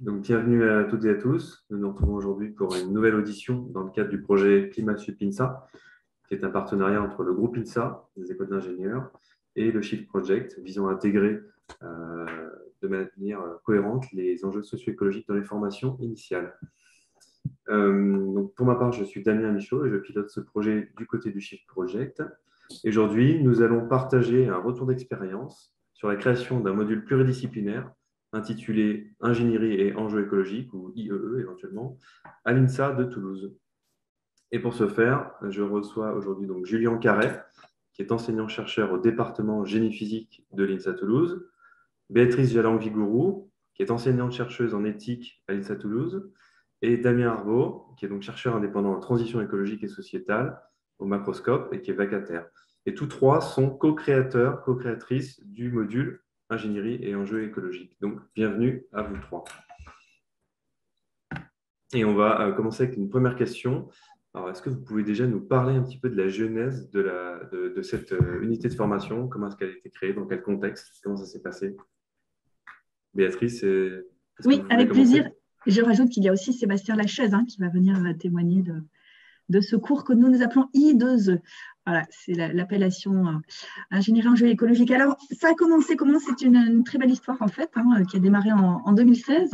Donc, bienvenue à toutes et à tous. Nous nous retrouvons aujourd'hui pour une nouvelle audition dans le cadre du projet Climat Sup INSA, qui est un partenariat entre le groupe INSA, les écoles d'ingénieurs, et le Shift Project, visant à intégrer euh, de manière cohérente les enjeux socio-écologiques dans les formations initiales. Euh, donc pour ma part, je suis Damien Michaud et je pilote ce projet du côté du Shift Project. Aujourd'hui, nous allons partager un retour d'expérience sur la création d'un module pluridisciplinaire intitulé Ingénierie et enjeux écologiques, ou IEE e éventuellement, à l'INSA de Toulouse. Et pour ce faire, je reçois aujourd'hui donc Julien Carret, qui est enseignant-chercheur au département génie physique de l'INSA Toulouse, Béatrice Jalang-Vigourou, qui est enseignante-chercheuse en éthique à l'INSA Toulouse, et Damien Arbaud, qui est donc chercheur indépendant en transition écologique et sociétale au macroscope et qui est vacataire. Et tous trois sont co-créateurs, co-créatrices du module ingénierie et enjeux écologiques. Donc, bienvenue à vous trois. Et on va euh, commencer avec une première question. Alors, est-ce que vous pouvez déjà nous parler un petit peu de la genèse de, la, de, cette euh, unité de formation? Comment est-ce qu'elle a été créée? Dans quel contexte? Comment ça s'est passé? Béatrice Oui, avec plaisir. Je rajoute qu'il y a aussi Sébastien Lachaise hein, qui va venir euh, témoigner de, de ce cours que nous nous appelons I2E. Voilà, c'est l'appellation euh, ingénierie en jeu écologique. Alors, ça a commencé comment? C'est une, très belle histoire en fait, hein, qui a démarré en, 2016,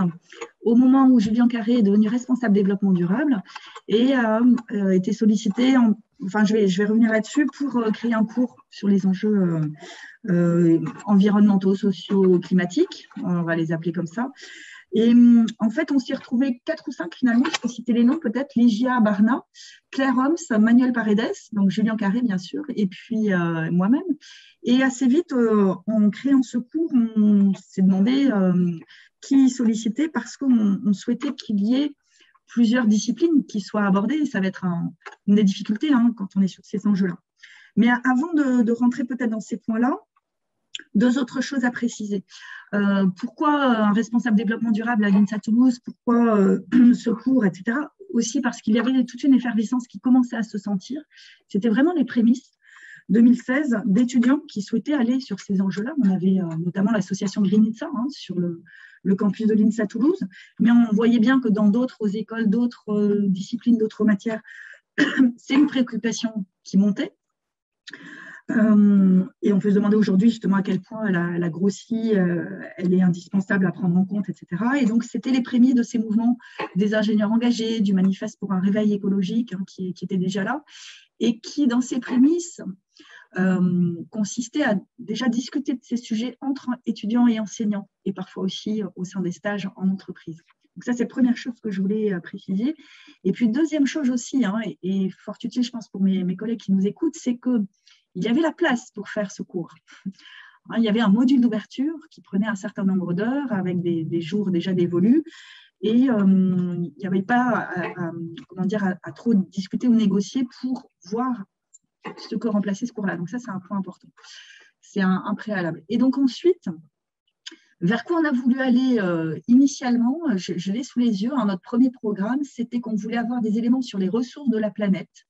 au moment où Julien Carré est devenu responsable développement durable et a euh, été sollicité, enfin je vais, je vais revenir là-dessus, pour euh, créer un cours sur les enjeux environnementaux, sociaux, climatiques, on va les appeler comme ça. Et hum, en fait, on s'y retrouvait quatre ou cinq finalement, je peux citer les noms peut-être, Ligia Barna, Claire Homs, Manuel Paredes, donc Julien Carré bien sûr, et puis euh, moi-même. Et assez vite, euh, en créant ce cours, on s'est demandé euh, qui solliciter parce qu'on souhaitait qu'il y ait plusieurs disciplines qui soient abordées. ça va être une des difficultés hein, quand on est sur ces enjeux-là. Mais avant de rentrer peut-être dans ces points-là, deux autres choses à préciser. Euh, pourquoi un responsable développement durable à l'INSA Toulouse Pourquoi euh, ce cours, etc. Aussi parce qu'il y avait toute une effervescence qui commençait à se sentir. C'était vraiment les prémices 2016 d'étudiants qui souhaitaient aller sur ces enjeux-là. On avait euh, notamment l'association Green INSA hein, sur le, le, campus de l'INSA Toulouse, mais on voyait bien que dans d'autres écoles, d'autres disciplines, d'autres matières, c'est une préoccupation qui montait. Euh, et on peut se demander aujourd'hui justement à quel point elle a, euh, elle est indispensable à prendre en compte, etc. Et donc, c'était les premiers de ces mouvements des ingénieurs engagés, du manifeste pour un réveil écologique hein, qui, était déjà là, et qui, dans ces prémices, euh, consistait à déjà discuter de ces sujets entre étudiants et enseignants, et parfois aussi au sein des stages en entreprise. Donc ça, c'est la première chose que je voulais préciser. Et puis, deuxième chose aussi, hein, et, fort utile, je pense, pour mes collègues qui nous écoutent, c'est que il y avait la place pour faire ce cours. Hein, il y avait un module d'ouverture qui prenait un certain nombre d'heures avec des, jours déjà dévolus. Et euh, il n'y avait pas à, à, trop discuter ou négocier pour voir ce que remplacer ce cours-là. Donc ça, c'est un point important. C'est un, préalable. Et donc ensuite, vers quoi on a voulu aller euh, initialement, je, l'ai sous les yeux, hein, notre premier programme, c'était qu'on voulait avoir des éléments sur les ressources de la planète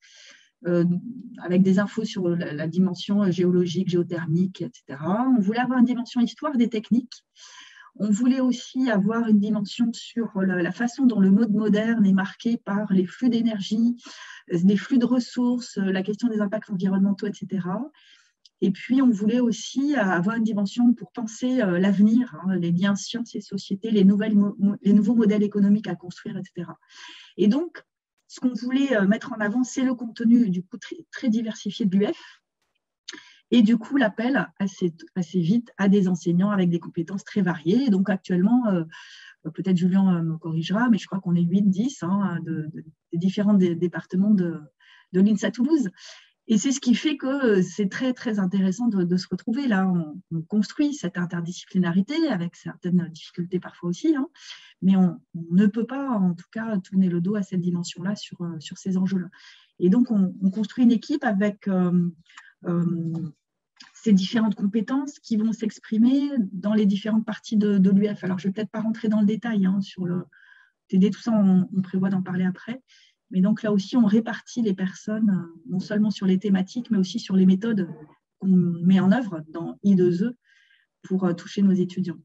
avec des infos sur la, dimension géologique, géothermique, etc. On voulait avoir une dimension histoire des techniques. On voulait aussi avoir une dimension sur la, façon dont le mode moderne est marqué par les flux d'énergie, les flux de ressources, la question des impacts environnementaux, etc. Et puis, on voulait aussi avoir une dimension pour penser euh, l'avenir, hein, les liens sciences et société, les, nouvelles, les nouveaux modèles économiques à construire, etc. Et donc, ce qu'on voulait euh, mettre en avant, c'est le contenu du coup très, diversifié de l'UF. Et du coup, l'appel assez, vite à des enseignants avec des compétences très variées. donc actuellement, euh, peut-être Julien euh, me corrigera, mais je crois qu'on est 8-10 hein, de, différents départements de, de l'INSA Toulouse. Et c'est ce qui fait que c'est très, très intéressant de, se retrouver. Là, on, construit cette interdisciplinarité avec certaines difficultés parfois aussi, hein, mais on, ne peut pas, en tout cas, tourner le dos à cette dimension-là sur, euh, sur ces enjeux-là. Et donc, on, construit une équipe avec euh, euh, ces différentes compétences qui vont s'exprimer dans les différentes parties de, l'UF. Alors, je ne vais peut-être pas rentrer dans le détail hein, sur le TD, tout ça, on prévoit d'en parler après. Mais donc là aussi, on répartit les personnes euh, non seulement sur les thématiques, mais aussi sur les méthodes qu'on met en œuvre dans I2E pour euh, toucher nos étudiants.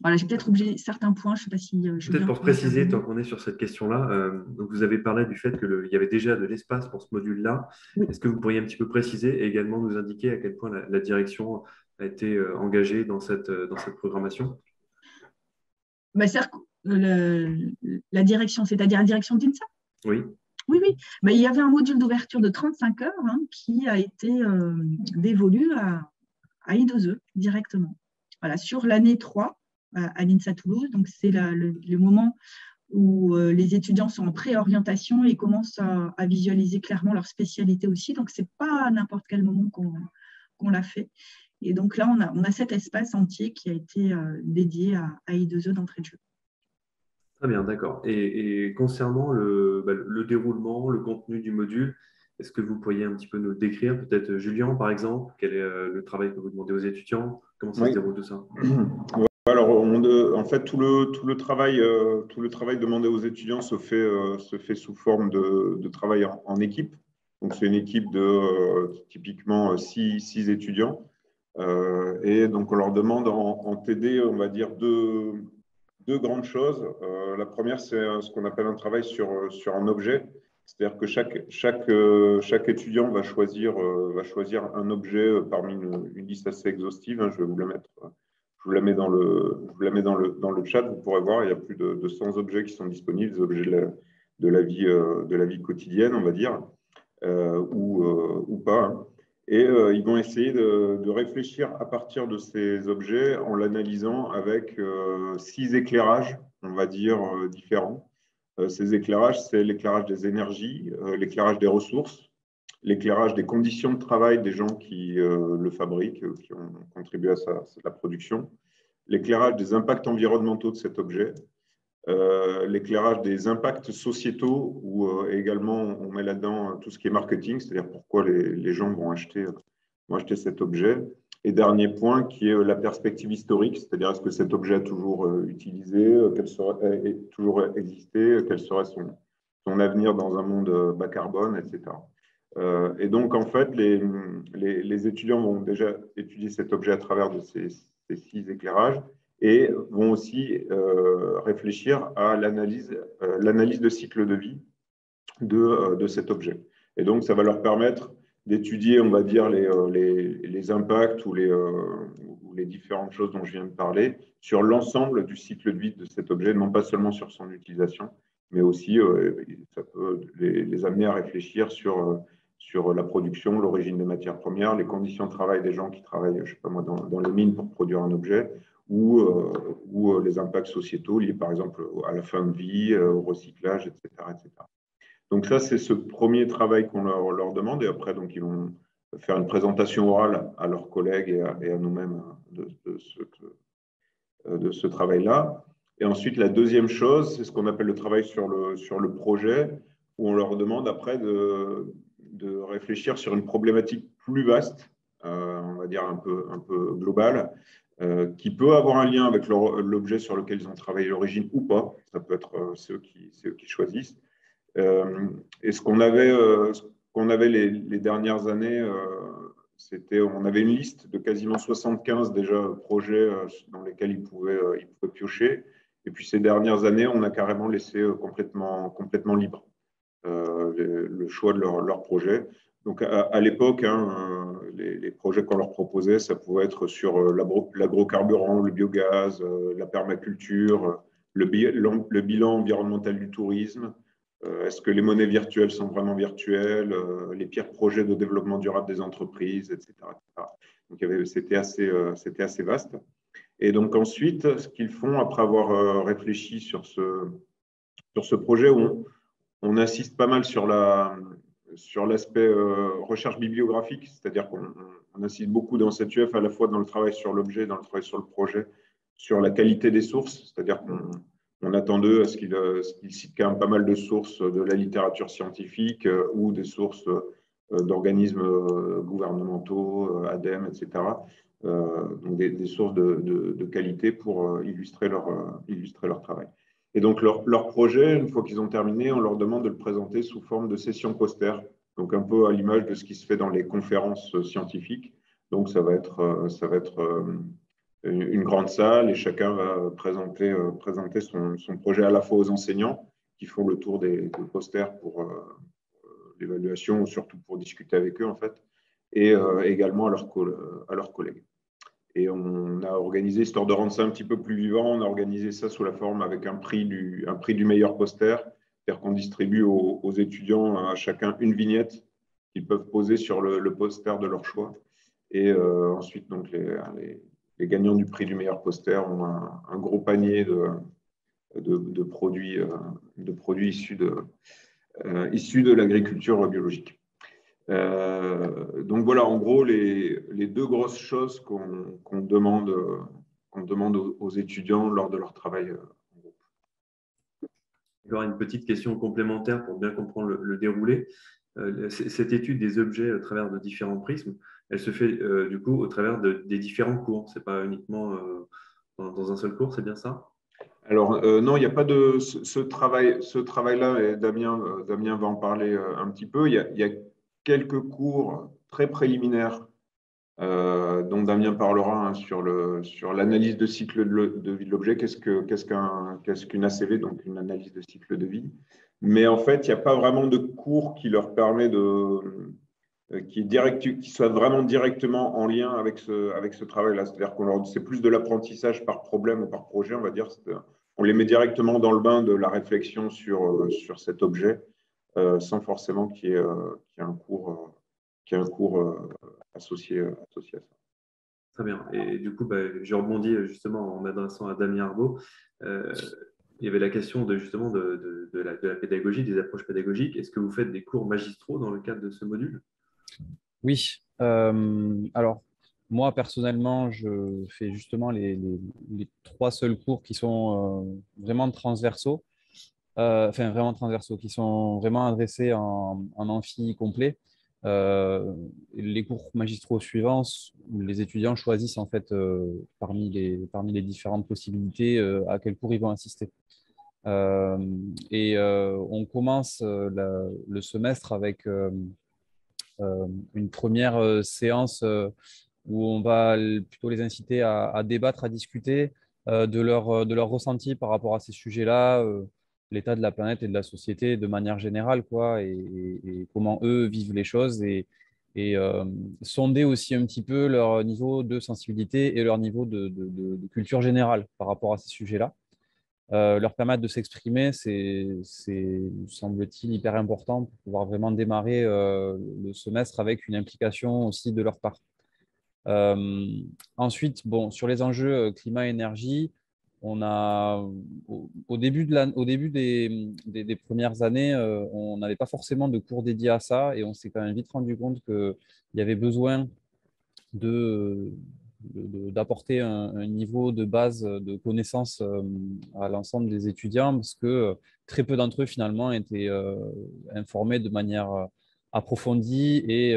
voilà, j'ai peut-être oublié certains points. Je sais pas si. peut-être pour préciser, tant qu'on est sur cette question-là, donc vous avez parlé du fait qu'il y avait déjà de l'espace pour ce module-là. Est-ce que vous pourriez un petit peu préciser et également nous indiquer à quel point la, direction a été engagée dans cette, dans cette programmation? Bah, la direction, c'est-à-dire la direction d'INSA? Oui. Oui, oui. Il y avait un module d'ouverture de 35 heures hein, qui a été euh, dévolu à, à I2E directement. Voilà, sur l'année 3 à, l'INSA Toulouse. Donc, c'est le, moment où euh, les étudiants sont en préorientation et commencent à, visualiser clairement leur spécialité aussi. Donc, ce n'est pas à n'importe quel moment qu'on l'a fait. Et donc là, on a, on a, cet espace entier qui a été euh, dédié à, à I2E d'entrée de jeu. Très bien, d'accord. Et, concernant le, bah, le, déroulement, le contenu du module, est-ce que vous pourriez un petit peu nous décrire, peut-être Julien par exemple, quel est euh, le travail que vous demandez aux étudiants? Comment ça se déroule tout ça? Alors, en fait, tout le, tout le, travail, euh, tout le travail demandé aux étudiants se fait, euh, se fait sous forme de, de travail en, équipe. Donc, c'est une équipe de typiquement six, six étudiants. et donc, on leur demande en, en TD, on va dire, deux, deux grandes choses. Euh, la première, c'est euh, ce qu'on appelle un travail sur, euh, sur un objet. C'est-à-dire que chaque, chaque, chaque étudiant va choisir, va choisir un objet parmi une, liste assez exhaustive. Hein. je vais vous la mettre. Je vous la mets dans le, je vous la mets dans le, dans le chat. Vous pourrez voir, il y a plus de, 100 objets qui sont disponibles, des objets de la, vie, de la vie quotidienne, on va dire, ou, ou pas. Hein. Et euh, ils vont essayer de, réfléchir à partir de ces objets en l'analysant avec euh, six éclairages, on va dire, euh, différents. ces éclairages, c'est l'éclairage des énergies, l'éclairage des ressources, l'éclairage des conditions de travail des gens qui le fabriquent, qui ont contribué à, à la production, l'éclairage des impacts environnementaux de cet objet, euh, l'éclairage des impacts sociétaux, où euh, également on met là-dedans tout ce qui est marketing, c'est-à-dire pourquoi les, gens vont acheter, acheter cet objet. Et dernier point qui est la perspective historique, c'est-à-dire est-ce que cet objet a toujours euh, utilisé, quel serait, toujours existé, quel serait son, son avenir dans un monde bas carbone, etc. et donc, en fait, les, les, étudiants vont déjà étudier cet objet à travers de ces, ces six éclairages et vont aussi euh, réfléchir à l'analyse euh, l'analyse de cycle de vie de, euh, de, cet objet. Et donc, ça va leur permettre d'étudier, on va dire, les, les, impacts ou les, les, différentes choses dont je viens de parler sur l'ensemble du cycle de vie de cet objet, non pas seulement sur son utilisation, mais aussi ça peut les, amener à réfléchir sur, sur la production, l'origine des matières premières, les conditions de travail des gens qui travaillent, je sais pas moi, dans, dans les mines pour produire un objet, ou, euh, euh, les impacts sociétaux liés par exemple à la fin de vie, euh, au recyclage, etc. etc. Donc ça, c'est ce premier travail qu'on leur, demande et après, donc, ils vont faire une présentation orale à leurs collègues et à, nous-mêmes ce, de ce travail-là. Et ensuite, la deuxième chose, c'est ce qu'on appelle le travail sur le, sur le projet, où on leur demande après de, de réfléchir sur une problématique plus vaste, on va dire un peu, un peu globale, euh, qui peut avoir un lien avec l'objet sur lequel ils ont travaillé l'origine ou pas. Ça peut être euh, ceux, qui, choisissent. Euh, et ce qu'on avait, qu'on avait les, dernières années, c'était on avait une liste de quasiment 75 déjà projets dans lesquels ils pouvaient, ils pouvaient piocher. Et puis ces dernières années, on a carrément laissé complètement, complètement libre le, choix de leur, leur projet. Donc à, l'époque, hein, les, projets qu'on leur proposait, ça pouvait être sur euh, l'agrocarburant, le biogaz, euh, la permaculture, le, bilan environnemental du tourisme. Euh, est-ce que les monnaies virtuelles sont vraiment virtuelles Les pires projets de développement durable des entreprises, etc. Donc c'était assez, vaste. Et donc ensuite, ce qu'ils font après avoir réfléchi sur ce, sur ce projet, on, on insiste pas mal sur la, sur l'aspect euh, recherche bibliographique, c'est-à-dire qu'on insiste beaucoup dans cette UF à la fois dans le travail sur l'objet, dans le travail sur le projet, sur la qualité des sources, c'est-à-dire qu'on attend d'eux à ce qu'ils euh, citent quand même pas mal de sources de la littérature scientifique euh, ou des sources d'organismes gouvernementaux, ADEME, etc. donc des, sources de, qualité pour illustrer leur travail. Et donc, leur, projet, une fois qu'ils ont terminé, on leur demande de le présenter sous forme de session poster, donc un peu à l'image de ce qui se fait dans les conférences scientifiques. Donc, ça va être, euh, ça va être euh, une grande salle et chacun va présenter, présenter son, son, projet à la fois aux enseignants qui font le tour des, posters pour l'évaluation, surtout pour discuter avec eux en fait, et également à leurs, à leurs collègues. Et on a organisé, histoire de rendre ça un petit peu plus vivant, on a organisé ça sous la forme avec un prix du, un prix du meilleur poster. C'est-à-dire qu'on distribue aux, étudiants chacun une vignette qu'ils peuvent poser sur le, poster de leur choix. Et euh, ensuite, donc, les, les, gagnants du prix du meilleur poster ont un, gros panier de, de, produits, euh, de produits issus de, euh, issus de l'agriculture biologique. Euh, donc voilà, en gros, les, deux grosses choses qu'on demande, qu'on demande aux, étudiants lors de leur travail euh, en groupe. Encore une petite question complémentaire pour bien comprendre le, déroulé. Euh, cette étude des objets à travers de différents prismes, elle se fait du coup au travers des différents cours. Ce n'est pas uniquement dans, un seul cours, c'est bien ça? Alors, non, il n'y a pas de ce, travail, ce travail-là, et Damien, Damien va en parler un petit peu. Il y a, il y a quelques cours très préliminaires euh, dont Damien parlera hein, sur l'analyse de cycle de, vie de l'objet. Qu'est-ce qu'une ACV, donc une analyse de cycle de vie Mais en fait, il n'y a pas vraiment de cours qui leur permet de euh, qui, direct, qui soit vraiment directement en lien avec ce, avec ce travail-là. C'est-à-dire qu'on c'est plus de l'apprentissage par problème ou par projet, on va dire. On les met directement dans le bain de la réflexion sur, euh, sur cet objet sans forcément qu'il y, ait un cours, qui un cours euh, euh, associé, associé à ça. Très bien. Et du coup, bah, je rebondis justement en m'adressant à Damien Arbaud. il y avait la question de, justement de, la, pédagogie, des approches pédagogiques. Est-ce que vous faites des cours magistraux dans le cadre de ce module? Oui. alors, moi, personnellement, je fais justement les, trois seuls cours qui sont vraiment transversaux. Euh, enfin vraiment transversaux, qui sont vraiment adressés en, amphi complet. Euh, les cours magistraux suivants, les étudiants choisissent en fait euh, parmi, les, différentes possibilités à quel cours ils vont assister. et on commence le semestre avec une première séance où on va plutôt les inciter à, à débattre, à discuter de, leur, de leur ressenti par rapport à ces sujets-là, l'état de la planète et de la société de manière générale, quoi, et, comment eux vivent les choses et, euh, sonder aussi un petit peu leur niveau de sensibilité et leur niveau de, culture générale par rapport à ces sujets-là. Euh, leur permettre de s'exprimer, c'est, semble-t-il, hyper important pour pouvoir vraiment démarrer euh, le semestre avec une implication aussi de leur part. ensuite, bon, sur les enjeux climat-énergie, on a, au, début, de au début des, des, premières années, euh, on n'avait pas forcément de cours dédiés à ça et on s'est quand même vite rendu compte qu'il y avait besoin de, d'apporter un, niveau de base de connaissances euh, à l'ensemble des étudiants parce que très peu d'entre eux finalement étaient euh, informés de manière approfondie et,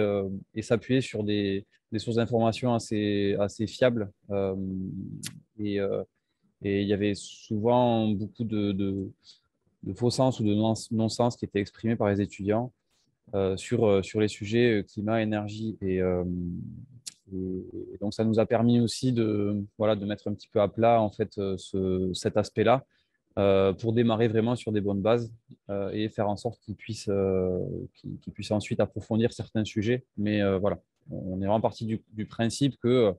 et sur des, des sources d'informations assez, assez fiables. et et il y avait souvent beaucoup de, faux sens ou de non-sens qui étaient exprimés par les étudiants euh, sur, euh, sur les sujets euh, climat, énergie. Et, donc, ça nous a permis aussi de, voilà, de mettre un petit peu à plat en fait, cet aspect-là pour démarrer vraiment sur des bonnes bases et faire en sorte qu'ils puissent, qu'ils puissent ensuite approfondir certains sujets. Mais voilà, on est vraiment parti du, principe que euh,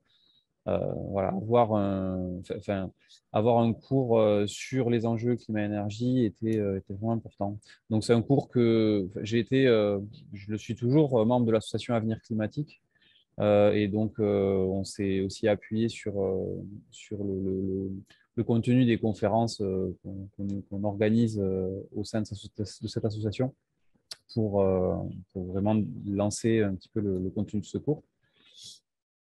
voilà, avoir un, enfin, avoir un cours euh, sur les enjeux climat-énergie était, euh, était, vraiment important. Donc, c'est un cours que j'ai été, je le suis toujours, membre de l'association Avenir Climatique. et donc, on s'est aussi appuyé sur, sur le, le, contenu des conférences qu'on organise au sein de, cette association pour, vraiment lancer un petit peu le, contenu de ce cours.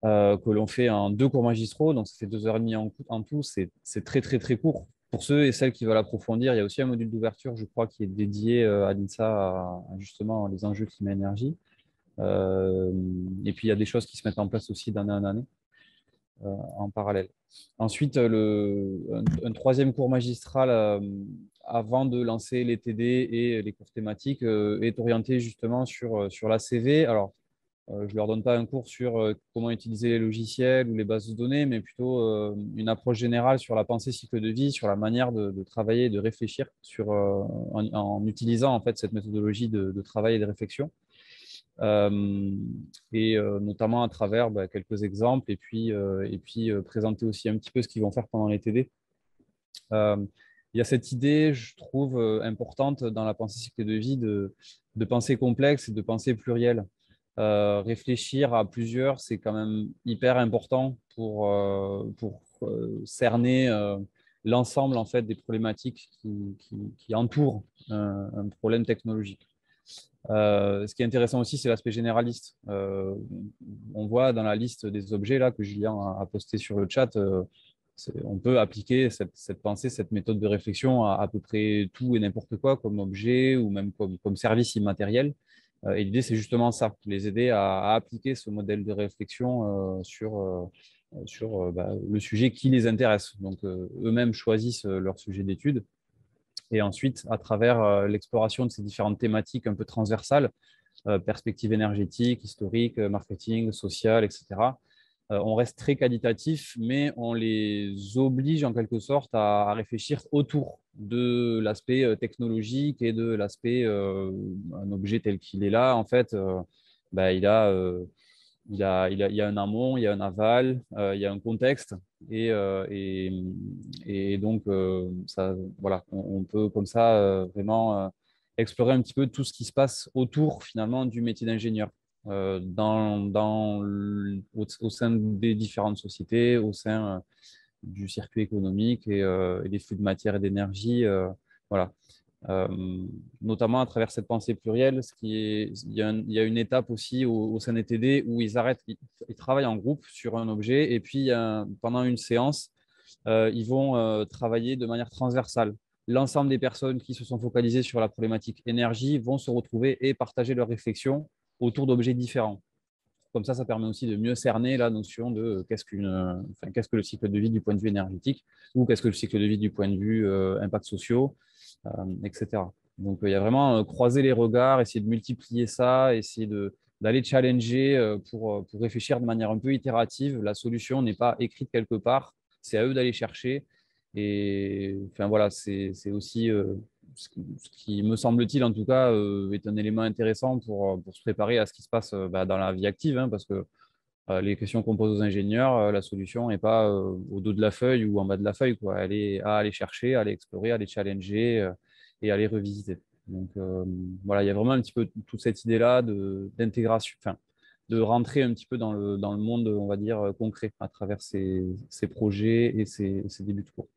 Euh, que l'on fait en deux cours magistraux, donc ça fait deux heures et demie en, tout, c'est très très très court. Pour ceux et celles qui veulent approfondir, il y a aussi un module d'ouverture, je crois, qui est dédié euh, à l'INSA justement les enjeux climat-énergie. Euh, et puis il y a des choses qui se mettent en place aussi d'année en année en parallèle. Ensuite, un, troisième cours magistral avant de lancer les TD et les cours thématiques est orienté justement sur, sur la CV. Alors, je ne leur donne pas un cours sur comment utiliser les logiciels ou les bases de données, mais plutôt une approche générale sur la pensée cycle de vie, sur la manière de, travailler, de réfléchir sur, en, utilisant en fait cette méthodologie de, travail et de réflexion. et notamment à travers bah, quelques exemples et puis, et puis présenter aussi un petit peu ce qu'ils vont faire pendant les TD. il y a cette idée, je trouve, importante dans la pensée cycle de vie de, de pensée complexe et de pensée plurielle. Euh, réfléchir à plusieurs, c'est quand même hyper important pour, euh, euh, cerner l'ensemble en fait, des problématiques qui, entourent un, problème technologique. ce qui est intéressant aussi, c'est l'aspect généraliste. on voit dans la liste des objets là, que Julien a, posté sur le chat, on peut appliquer cette, pensée, cette méthode de réflexion à à peu près tout et n'importe quoi comme objet ou même comme service immatériel. Euh, et l'idée, c'est justement ça, les aider à, appliquer ce modèle de réflexion euh, sur, euh, sur bah, le sujet qui les intéresse. Donc, eux-mêmes choisissent leur sujet d'étude. Et ensuite, à travers l'exploration de ces différentes thématiques un peu transversales, perspective énergétique, historique, marketing, social, etc., on reste très qualitatif, mais on les oblige en quelque sorte à, réfléchir autour de l'aspect euh, technologique et de l'aspect euh, un objet tel qu'il est là. En fait, bah, il, a, il, a, il, y a un amont, il y a un aval, il y a un contexte. Et, et, donc, ça, voilà, on, peut comme ça vraiment explorer un petit peu tout ce qui se passe autour finalement du métier d'ingénieur. Euh, dans, au, sein des différentes sociétés, au sein euh, du circuit économique et, euh, des flux de matière et d'énergie. voilà. notamment à travers cette pensée plurielle, ce qui est, il, y a il, y a une étape aussi au, sein des TD où ils arrêtent, ils, travaillent en groupe sur un objet et puis pendant une séance, ils vont travailler de manière transversale. L'ensemble des personnes qui se sont focalisées sur la problématique énergie vont se retrouver et partager leurs réflexions autour d'objets différents. Comme ça, ça permet aussi de mieux cerner la notion de euh, enfin, qu'est-ce que le cycle de vie du point de vue énergétique ou qu'est-ce que le cycle de vie du point de vue euh, impact sociaux, euh, etc. Donc, il y a vraiment croiser les regards, essayer de multiplier ça, essayer d'aller challenger pour, réfléchir de manière un peu itérative. La solution n'est pas écrite quelque part, c'est à eux d'aller chercher. Et enfin, voilà, c'est aussi ce qui, me semble-t-il en tout cas euh, est un élément intéressant pour, pour, se préparer à ce qui se passe euh, bah, dans la vie active, hein, parce que euh, les questions qu'on pose aux ingénieurs, la solution n'est pas au dos de la feuille ou en bas de la feuille, quoi. Elle est à aller chercher, à aller explorer, à aller challenger et à aller revisiter. Donc voilà, il y a vraiment un petit peu toute cette idée-là d'intégration, de rentrer un petit peu dans le, dans le monde, on va dire, concret à travers ces, ces projets et ces, ces débuts de cours.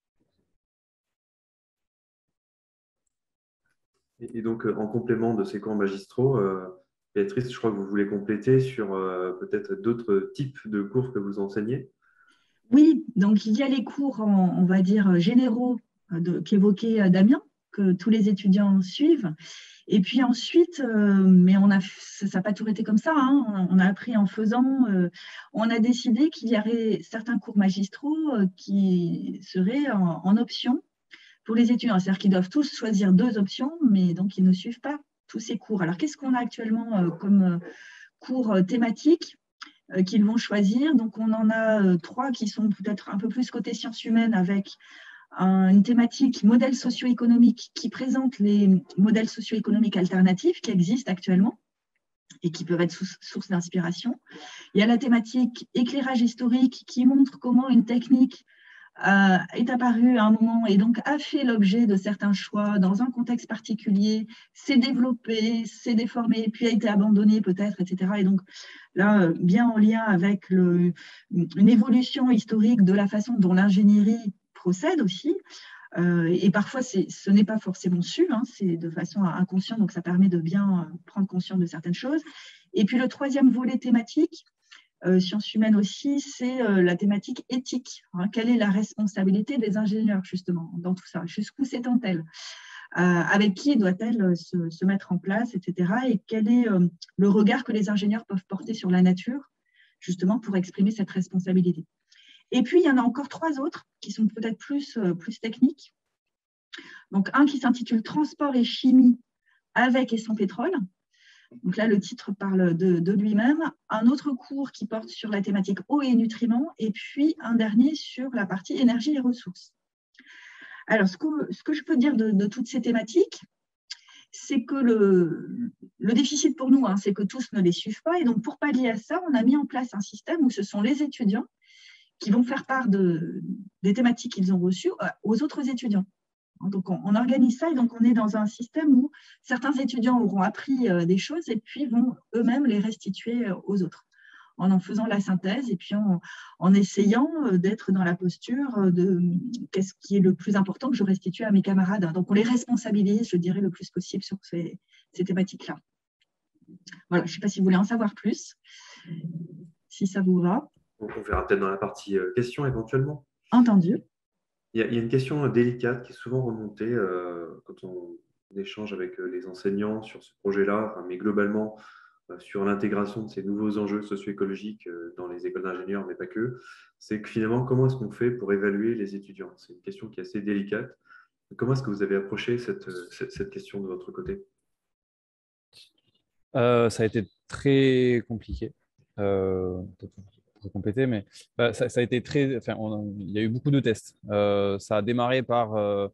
Et, donc, euh, en complément de ces cours magistraux, euh, Béatrice, je crois que vous voulez compléter sur euh, peut-être d'autres types de cours que vous enseignez. Oui, donc il y a les cours, on va dire, généraux qu'évoquait Damien, que tous les étudiants suivent. Et puis ensuite, mais on a, ça n'a pas toujours été comme ça, hein, on a appris en faisant, on a décidé qu'il y aurait certains cours magistraux qui seraient en option les étudiants. C'est-à-dire qu'ils doivent tous choisir deux options, mais donc ils ne suivent pas tous ces cours. Alors, qu'est-ce qu'on a actuellement euh, comme euh, cours euh, thématiques qu'ils vont choisir? Donc, on en a trois qui sont peut-être un peu plus côté sciences humaines avec une thématique modèle socio-économique qui présente les modèles socio-économiques alternatifs qui existent actuellement et qui peuvent être source d'inspiration. Il y a la thématique éclairage historique qui montre comment une technique euh, est apparu à un moment et donc a fait l'objet de certains choix dans un contexte particulier, s'est développé, s'est déformé, puis a été abandonné peut-être, etc. Et donc là, bien en lien avec une évolution historique de la façon dont l'ingénierie procède aussi. Euh, et parfois, ce n'est pas forcément su, hein, c'est de façon inconsciente, donc ça permet de bien prendre conscience de certaines choses. Et puis le troisième volet thématique, euh, sciences humaines aussi, c'est euh, la thématique éthique. Hein. quelle est la responsabilité des ingénieurs, justement, dans tout ça? Jusqu'où s'étend-elle? Euh, Avec qui doit-elle se, mettre en place, etc. Et quel est le regard que les ingénieurs peuvent porter sur la nature, justement, pour exprimer cette responsabilité? Et puis, il y en a encore trois autres qui sont peut-être plus, plus techniques. Donc, un qui s'intitule Transport et chimie avec et sans pétrole. Donc là, le titre parle de, lui-même. Un autre cours qui porte sur la thématique eau et nutriments, et puis un dernier sur la partie énergie et ressources. Alors, ce que, je peux dire de, toutes ces thématiques, c'est que le, déficit pour nous, hein, c'est que tous ne les suivent pas. Et donc, pour pallier à ça, on a mis en place un système où ce sont les étudiants qui vont faire part des thématiques qu'ils ont reçues euh, aux autres étudiants. Donc, on, organise ça et donc on est dans un système où certains étudiants auront appris euh, des choses et puis vont eux-mêmes les restituer euh, aux autres en en faisant la synthèse et puis en, essayant d'être dans la posture de qu'est-ce qui est le plus important que je restitue à mes camarades. Donc, on les responsabilise, je dirais, le plus possible sur ces, thématiques-là. Voilà, je ne sais pas si vous voulez en savoir plus, si ça vous va. On verra peut-être dans la partie questions éventuellement. Entendu. Il y, a, une question délicate qui est souvent remontée euh, quand on échange avec euh, les enseignants sur ce projet-là, mais globalement euh, sur l'intégration de ces nouveaux enjeux socio-écologiques dans les écoles d'ingénieurs, mais pas que, c'est que finalement, comment est-ce qu'on fait pour évaluer les étudiants? C'est une question qui est assez délicate. Comment est-ce que vous avez approché cette, cette, question de votre côté? Ça a été très compliqué compléter, mais bah, ça, a été très. Enfin, il y a eu beaucoup de tests. Euh, ça a démarré par euh,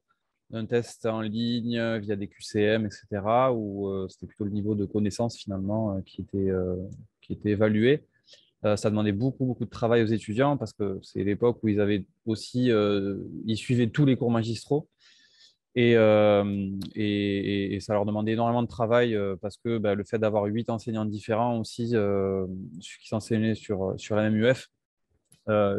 un test en ligne via des QCM, etc., où euh, c'était plutôt le niveau de connaissance finalement qui, était, qui était évalué. ça demandait beaucoup, beaucoup de travail aux étudiants parce que c'est l'époque où ils avaient aussi, ils suivaient tous les cours magistraux. Euh, et, ça leur demandait énormément de travail euh, parce que bah, le fait d'avoir huit enseignants différents aussi euh, qui s'enseignaient sur, sur la même UF,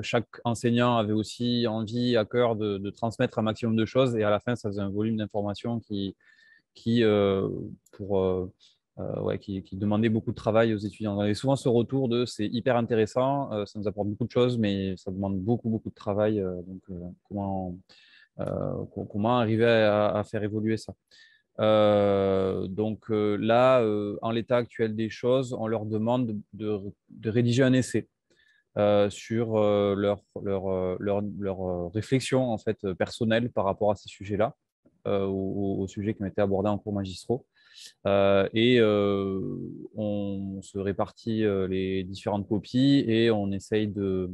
chaque enseignant avait aussi envie, à cœur de, transmettre un maximum de choses et à la fin, ça faisait un volume d'informations qui, qui, pour, ouais, qui, demandait beaucoup de travail aux étudiants. On avait souvent ce retour de c'est hyper intéressant, ça nous apporte beaucoup de choses, mais ça demande beaucoup, beaucoup de travail. donc, comment comment arriver à, faire évoluer ça? Euh, donc euh, là, en l'état actuel des choses, on leur demande de, rédiger un essai sur leur, leur, réflexion en fait, personnelle par rapport à ces sujets-là, aux, sujets qui ont été abordés en cours magistraux. et on se répartit les différentes copies et on essaye de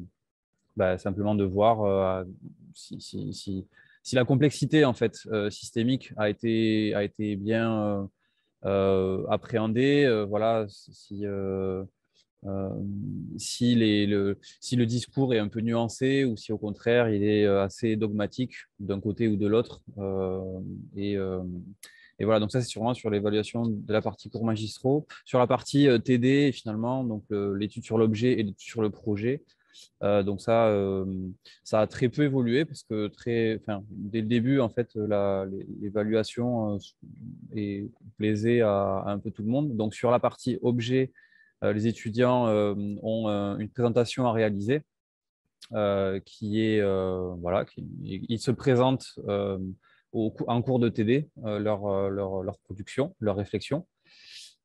bah, simplement de voir si la complexité en fait euh, systémique a été, a été bien euh, euh, appréhendée, voilà, si, si, le, si discours est un peu nuancé ou si au contraire il est assez dogmatique d'un côté ou de l'autre. et, et voilà, donc ça c'est sûrement sur l'évaluation de la partie cours magistraux. Sur la partie TD, finalement, donc l'étude sur l'objet et l'étude sur le projet, donc ça, euh, ça a très peu évolué parce que très, dès le début, en fait, l'évaluation est plaisait à, un peu tout le monde. Donc sur la partie objet, euh, les étudiants ont une présentation à réaliser. qui est voilà, ils se présentent en cours de TD leur, leur, leur, production, leur réflexion.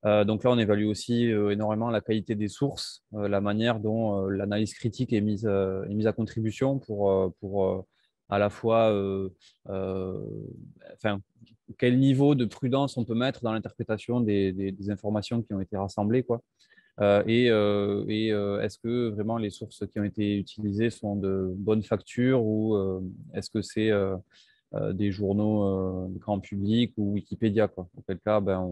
Euh, donc là, on évalue aussi euh, énormément la qualité des sources, euh, la manière dont l'analyse critique est mise, est mise à contribution pour, pour à la fois enfin, quel niveau de prudence on peut mettre dans l'interprétation des, informations qui ont été rassemblées. Quoi. et, est-ce que vraiment les sources qui ont été utilisées sont de bonne facture ou est-ce que c'est des journaux grand public ou Wikipédia quoi. Cas, ben,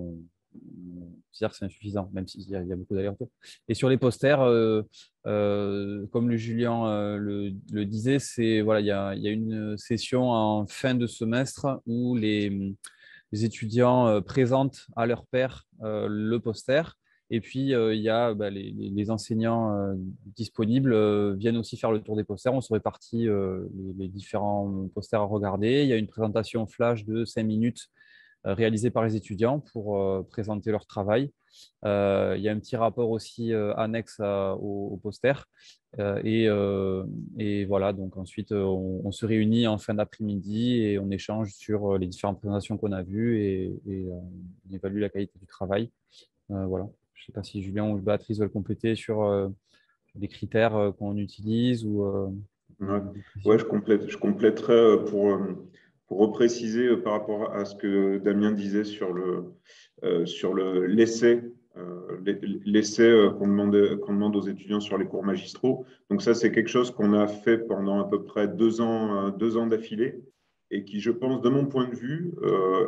c'est-à-dire que c'est insuffisant, même s'il y, a, beaucoup d'allers-retours. Et sur les posters, euh, euh, comme le Julien euh, le, disait, c'est voilà, il y, a, y, a, une session en fin de semestre où les, étudiants présentent à leur père le poster. Et puis, il y a bah, les, enseignants disponibles viennent aussi faire le tour des posters. On se répartit les, les, différents posters à regarder. Il y a une présentation flash de 5 minutes réalisés par les étudiants pour euh, présenter leur travail. Euh, il y a un petit rapport aussi annexe au, poster. Et, et, voilà, donc ensuite, on, se réunit en fin d'après-midi et on échange sur les différentes présentations qu'on a vues et, on évalue la qualité du travail. voilà. Je ne sais pas si Julien ou Béatrice veulent compléter sur les critères qu'on utilise ou. Ouais. je, complète, je compléterai pour pour repréciser euh, par rapport à ce que Damien disait sur le euh, sur l'essai l'essai qu'on demande, qu'on demande, aux étudiants sur les cours magistraux. Donc ça, c'est quelque chose qu'on a fait pendant à peu près deux ans, deux ans d'affilée et qui, je pense, de mon point de vue,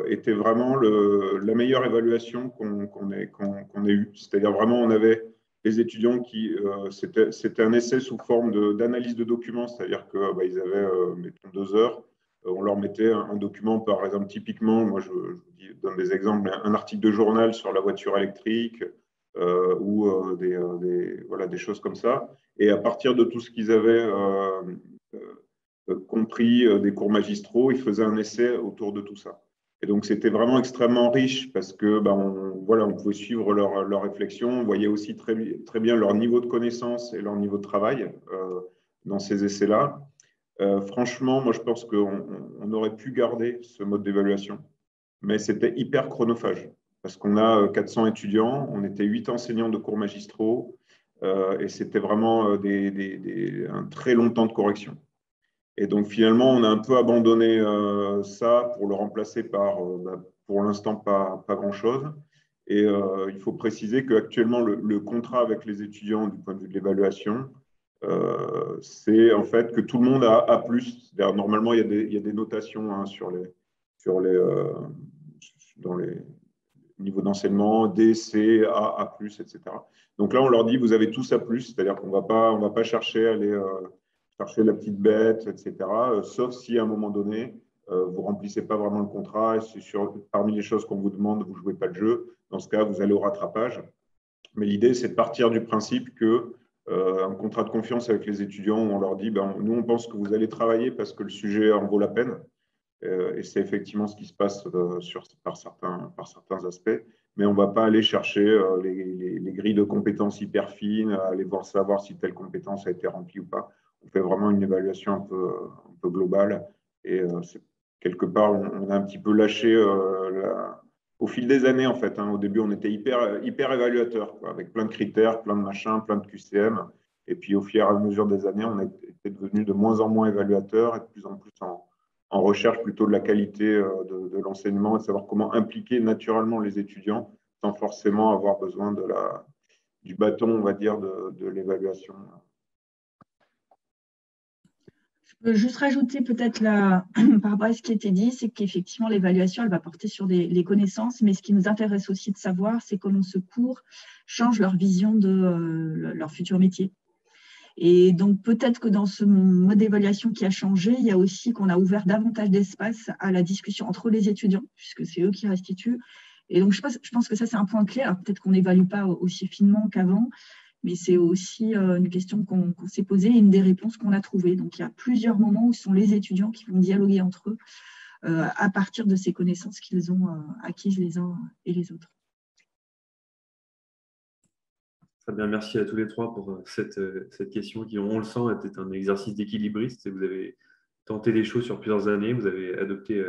était vraiment le, la meilleure évaluation qu'on ait, qu'on ait eue. C'est-à-dire vraiment, on avait les étudiants qui, c'était un essai sous forme d'analyse de, documents, c'est-à-dire qu'ils bah, avaient, mettons, deux heures euh, on leur mettait un, document, par exemple, typiquement, moi je, donne des exemples, un article de journal sur la voiture électrique euh, ou euh, des, choses comme ça. Et à partir de tout ce qu'ils avaient compris des cours magistraux, ils faisaient un essai autour de tout ça. Et donc, c'était vraiment extrêmement riche parce que on, voilà, on pouvait suivre leur, leur, réflexion. On voyait aussi très bien leur niveau de connaissance et leur niveau de travail dans ces essais-là. Euh, franchement, moi, je pense qu'on aurait pu garder ce mode d'évaluation, mais c'était hyper chronophage parce qu'on a 400 euh, étudiants, on était 8 enseignants de cours magistraux euh, et c'était vraiment un très long temps de correction. Et donc, finalement, on a un peu abandonné ça pour le remplacer par, bah, pour l'instant, pas, grand-chose. Et il faut préciser qu'actuellement, le, contrat avec les étudiants du point de vue de l'évaluation, euh, c'est en fait que tout le monde a A+. Normalement, il y, a des, notations hein, sur les, euh, dans les niveaux d'enseignement, D, C, A, A+, etc. Donc là, on leur dit, vous avez tous A+, c'est-à-dire qu'on ne va pas, chercher à aller euh, chercher la petite bête, etc. sauf si à un moment donné, vous remplissez pas vraiment le contrat, et sur, parmi les choses qu'on vous demande, vous ne jouez pas le jeu. Dans ce cas, vous allez au rattrapage. Mais l'idée, c'est de partir du principe que un contrat de confiance avec les étudiants où on leur dit ben, nous, on pense que vous allez travailler parce que le sujet en vaut la peine. Euh, et c'est effectivement ce qui se passe euh, sur, par, certains, par certains aspects. Mais on ne va pas aller chercher les, les, grilles de compétences hyper fines, aller voir savoir si telle compétence a été remplie ou pas. On fait vraiment une évaluation un peu, un peu globale. Et quelque part, on, a un petit peu lâché la, au fil des années, en fait. Hein. Au début, on était hyper, hyper évaluateur, avec plein de critères, plein de machins, plein de QCM. Et puis, au fur et à mesure des années, on était devenu de moins en moins évaluateur et de plus en plus en, recherche plutôt de la qualité euh, de, l'enseignement et de savoir comment impliquer naturellement les étudiants sans forcément avoir besoin de la, du bâton, on va dire, de, de l'évaluation peux juste rajouter peut-être par rapport à ce qui a été dit, c'est qu'effectivement, l'évaluation, elle va porter sur les connaissances, mais ce qui nous intéresse aussi de savoir, c'est comment ce cours change leur vision de euh, leur futur métier. Et donc, peut-être que dans ce mode d'évaluation qui a changé, il y a aussi qu'on a ouvert davantage d'espace à la discussion entre les étudiants, puisque c'est eux qui restituent. Et donc, je pense, je pense que ça, c'est un point clé. Alors, peut-être qu'on n'évalue pas aussi finement qu'avant, mais c'est aussi euh, une question qu'on s'est posée et une des réponses qu'on a trouvées. Donc, il y a plusieurs moments où ce sont les étudiants qui vont dialoguer entre eux euh, à partir de ces connaissances qu'ils ont euh, acquises les uns et les autres. Très bien, merci à tous les trois pour cette, cette question qui, on le sent, était un exercice d'équilibriste. Vous avez tenté des choses sur plusieurs années, vous avez adopté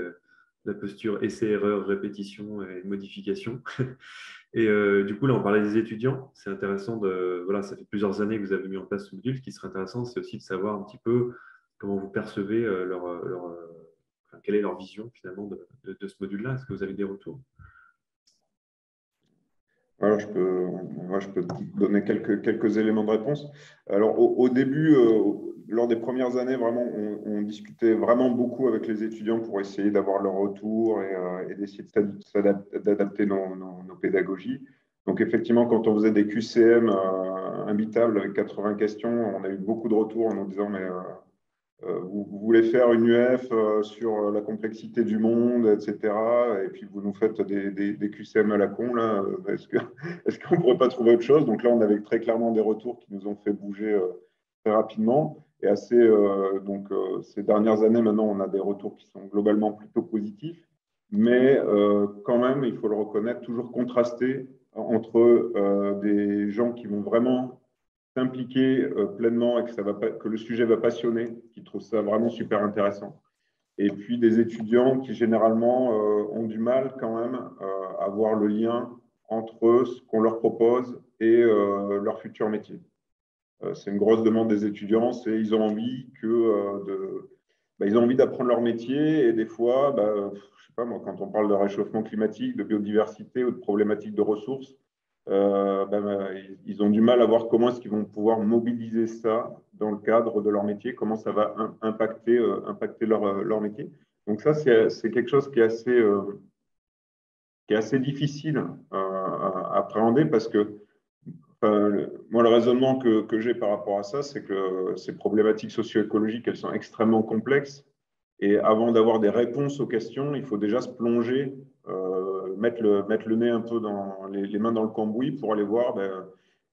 la posture essai-erreur, répétition et modification. Et euh, du coup, là, on parlait des étudiants. C'est intéressant de. Voilà, ça fait plusieurs années que vous avez mis en place ce module. Ce qui serait intéressant, c'est aussi de savoir un petit peu comment vous percevez euh, leur. leur quelle est leur vision finalement de, ce module-là Est-ce que vous avez des retours? Alors, je peux, je peux donner quelques, quelques éléments de réponse. Alors, au, début, euh, lors des premières années, vraiment, on, discutait vraiment beaucoup avec les étudiants pour essayer d'avoir leur retour et, euh, d'essayer d'adapter nos, nos, pédagogies. Donc, effectivement, quand on faisait des QCM euh, invitables avec 80 questions, on a eu beaucoup de retours en nous disant Mais euh, vous, voulez faire une UF sur la complexité du monde, etc. Et puis, vous nous faites des, QCM à la con. Est-ce qu'on ne pourrait pas trouver autre chose? Donc, là, on avait très clairement des retours qui nous ont fait bouger très rapidement. Et assez, euh, donc, euh, ces dernières années, maintenant, on a des retours qui sont globalement plutôt positifs, mais euh, quand même, il faut le reconnaître, toujours contrasté entre des gens qui vont vraiment s'impliquer pleinement et que le sujet va passionner, qui trouvent ça vraiment super intéressant. Et puis des étudiants qui généralement ont du mal quand même à voir le lien entre ce qu'on leur propose et leur futur métier. Euh, c'est une grosse demande des étudiants, c'est ils ont envie que euh, bah, ils ont envie d'apprendre leur métier et des fois, bah, je sais pas moi, quand on parle de réchauffement climatique, de biodiversité ou de problématiques de ressources, ben, ben, ils ont du mal à voir comment est-ce qu'ils vont pouvoir mobiliser ça dans le cadre de leur métier, comment ça va impacter, leur, métier. Donc ça, c'est quelque chose qui est assez difficile à appréhender parce que moi, le raisonnement que, j'ai par rapport à ça, c'est que ces problématiques socio-écologiques, elles sont extrêmement complexes. Et avant d'avoir des réponses aux questions, il faut déjà se plonger, euh, mettre, le, nez un peu dans les, mains dans le cambouis pour aller voir ben,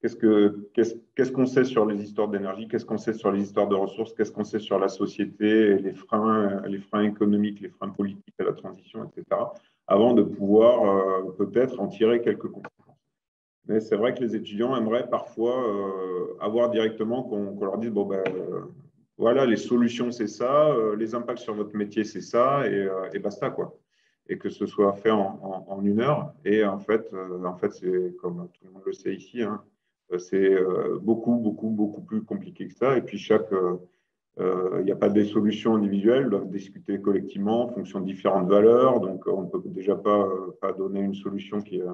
qu'est-ce qu'on sait sur les histoires d'énergie, qu'est-ce qu'on sait sur les histoires de ressources, qu'est-ce qu'on sait sur la société, les freins, économiques, les freins politiques à la transition, etc., avant de pouvoir euh, peut-être en tirer quelques conséquences. Mais c'est vrai que les étudiants aimeraient parfois euh, avoir directement qu'on leur dise bon ben euh, voilà les solutions c'est ça, euh, les impacts sur votre métier c'est ça et, basta quoi. Et que ce soit fait en, une heure. Et en fait, en fait c'est comme tout le monde le sait ici, hein, c'est beaucoup beaucoup beaucoup plus compliqué que ça. Et puis chaque il n'y a pas des solutions individuelles, doit discuter collectivement en fonction de différentes valeurs. Donc, on ne peut déjà pas, pas donner une solution qui est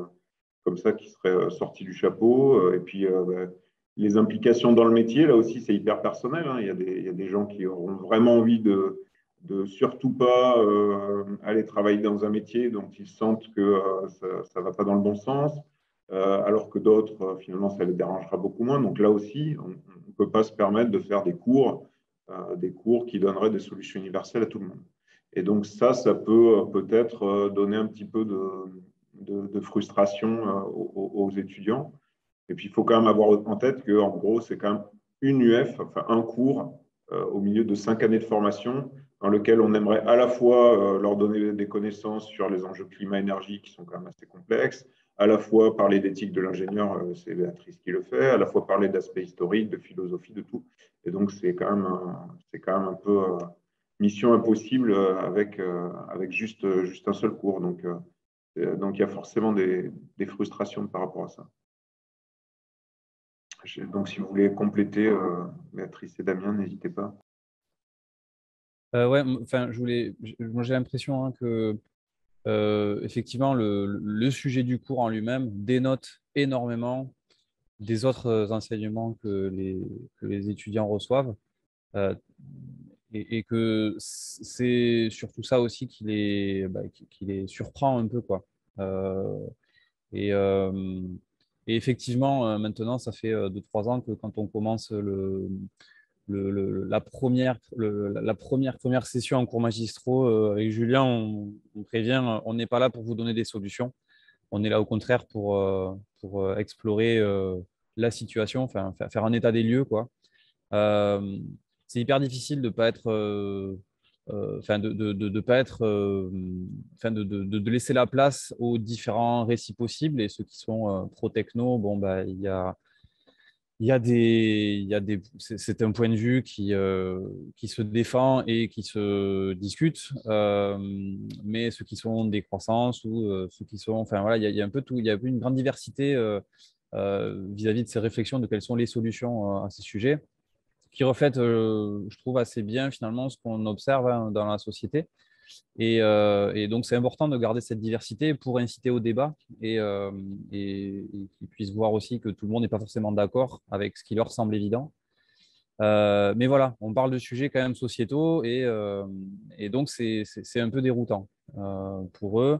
comme ça qui serait euh, sorti du chapeau. Euh, et puis, euh, bah, les implications dans le métier, là aussi, c'est hyper personnel. Hein. Il, y a des, gens qui auront vraiment envie de, de surtout pas aller travailler dans un métier dont ils sentent que ça ne va pas dans le bon sens, alors que d'autres, finalement, ça les dérangera beaucoup moins. Donc là aussi, on ne peut pas se permettre de faire des cours, des cours qui donneraient des solutions universelles à tout le monde. Et donc ça, ça peut peut-être donner un petit peu de, de, frustration euh, aux, étudiants. Et puis, il faut quand même avoir en tête qu'en gros, c'est quand même une UF, enfin un cours euh, au milieu de cinq années de formation dans lequel on aimerait à la fois euh, leur donner des connaissances sur les enjeux climat-énergie qui sont quand même assez complexes, à la fois parler d'éthique de l'ingénieur, c'est Béatrice qui le fait, à la fois parler d'aspects historiques, de philosophie, de tout. Et donc, c'est quand même, quand même un peu mission impossible avec, avec juste, juste un seul cours. Donc, donc, il y a forcément des, frustrations par rapport à ça. Donc, si vous voulez compléter, euh, Béatrice et Damien, n'hésitez pas. Euh, ouais, enfin, je voulais, j'ai l'impression hein, que effectivement le, sujet du cours en lui-même dénote énormément des autres enseignements que les, les étudiants reçoivent et, que c'est surtout ça aussi qui les, bah, qui, les surprend un peu. Quoi. Euh, et, euh, et, effectivement, euh, maintenant, ça fait 2-3 ans que quand on commence la, première, la première, première session en cours magistraux avec Julien, on, prévient, on n'est pas là pour vous donner des solutions. On est là au contraire pour, pour explorer la situation, faire un état des lieux. Quoi c'est hyper difficile de pas être euh, euh, enfin de ne pas être euh, enfin de, de, laisser la place aux différents récits possibles et ceux qui sont pro techno bon bah il y a il y a des, il y a des, c'est un point de vue qui, qui se défend et qui se discute, mais ceux qui sont des croissances ou ceux qui sont, enfin voilà, il y, a, il y, a, un peu tout, il y a une grande diversité vis-à-vis -vis de ces réflexions de quelles sont les solutions à ces sujets qui reflète, euh, je trouve, assez bien finalement ce qu'on observe hein, dans la société. Euh, et, donc, c'est important de garder cette diversité pour inciter au débat et, euh, qu'ils puissent voir aussi que tout le monde n'est pas forcément d'accord avec ce qui leur semble évident. mais voilà, on parle de sujets quand même sociétaux et, donc c'est un peu déroutant pour eux.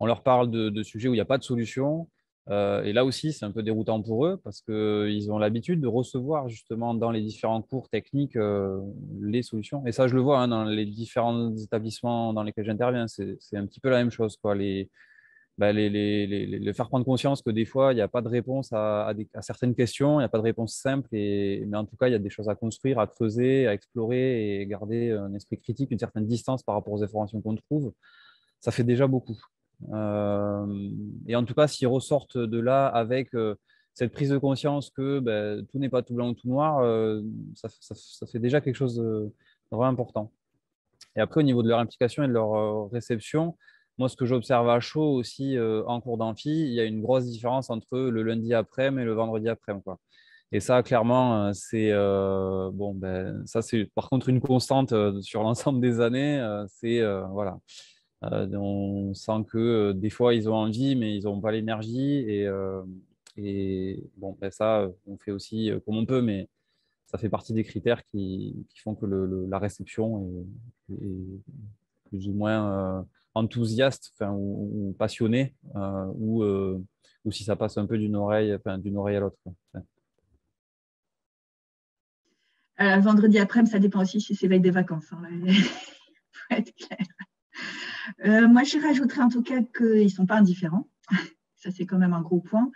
On leur parle de, sujets où il n'y a pas de solution, et là aussi, c'est un peu déroutant pour eux parce qu'ils ont l'habitude de recevoir justement dans les différents cours techniques euh, les solutions. Et ça, je le vois hein, dans les différents établissements dans lesquels j'interviens. C'est un petit peu la même chose. Quoi. Les, bah, faire prendre conscience que des fois, il n'y a pas de réponse à, certaines questions, il n'y a pas de réponse simple. Mais en tout cas, il y a des choses à construire, à creuser, à explorer et garder un esprit critique, une certaine distance par rapport aux informations qu'on trouve. Ça fait déjà beaucoup. Euh, et en tout cas, s'ils ressortent de là avec euh, cette prise de conscience que ben, tout n'est pas tout blanc ou tout noir, euh, ça, fait déjà quelque chose de vraiment important. Et après, au niveau de leur implication et de leur réception, moi, ce que j'observe à chaud aussi en cours d'amphi, il y a une grosse différence entre le lundi après-midi et le vendredi après-midi. Et ça, clairement, c'est bon, ben, ça, c'est par contre une constante sur l'ensemble des années. c'est voilà, on sent que euh, des fois, ils ont envie, mais ils n'ont pas l'énergie. Et, euh, bon, ben ça, on fait aussi comme on peut, mais ça fait partie des critères qui, font que la réception est, plus ou moins enthousiaste ou, ou, passionné, ou, ou si ça passe un peu d'une oreille, oreille à l'autre. Euh, vendredi après, ça dépend aussi si c'est veille des vacances. Hein, être clair. Euh, moi, je rajouterais en tout cas qu'ils ne sont pas indifférents. Ça, c'est quand même un gros point.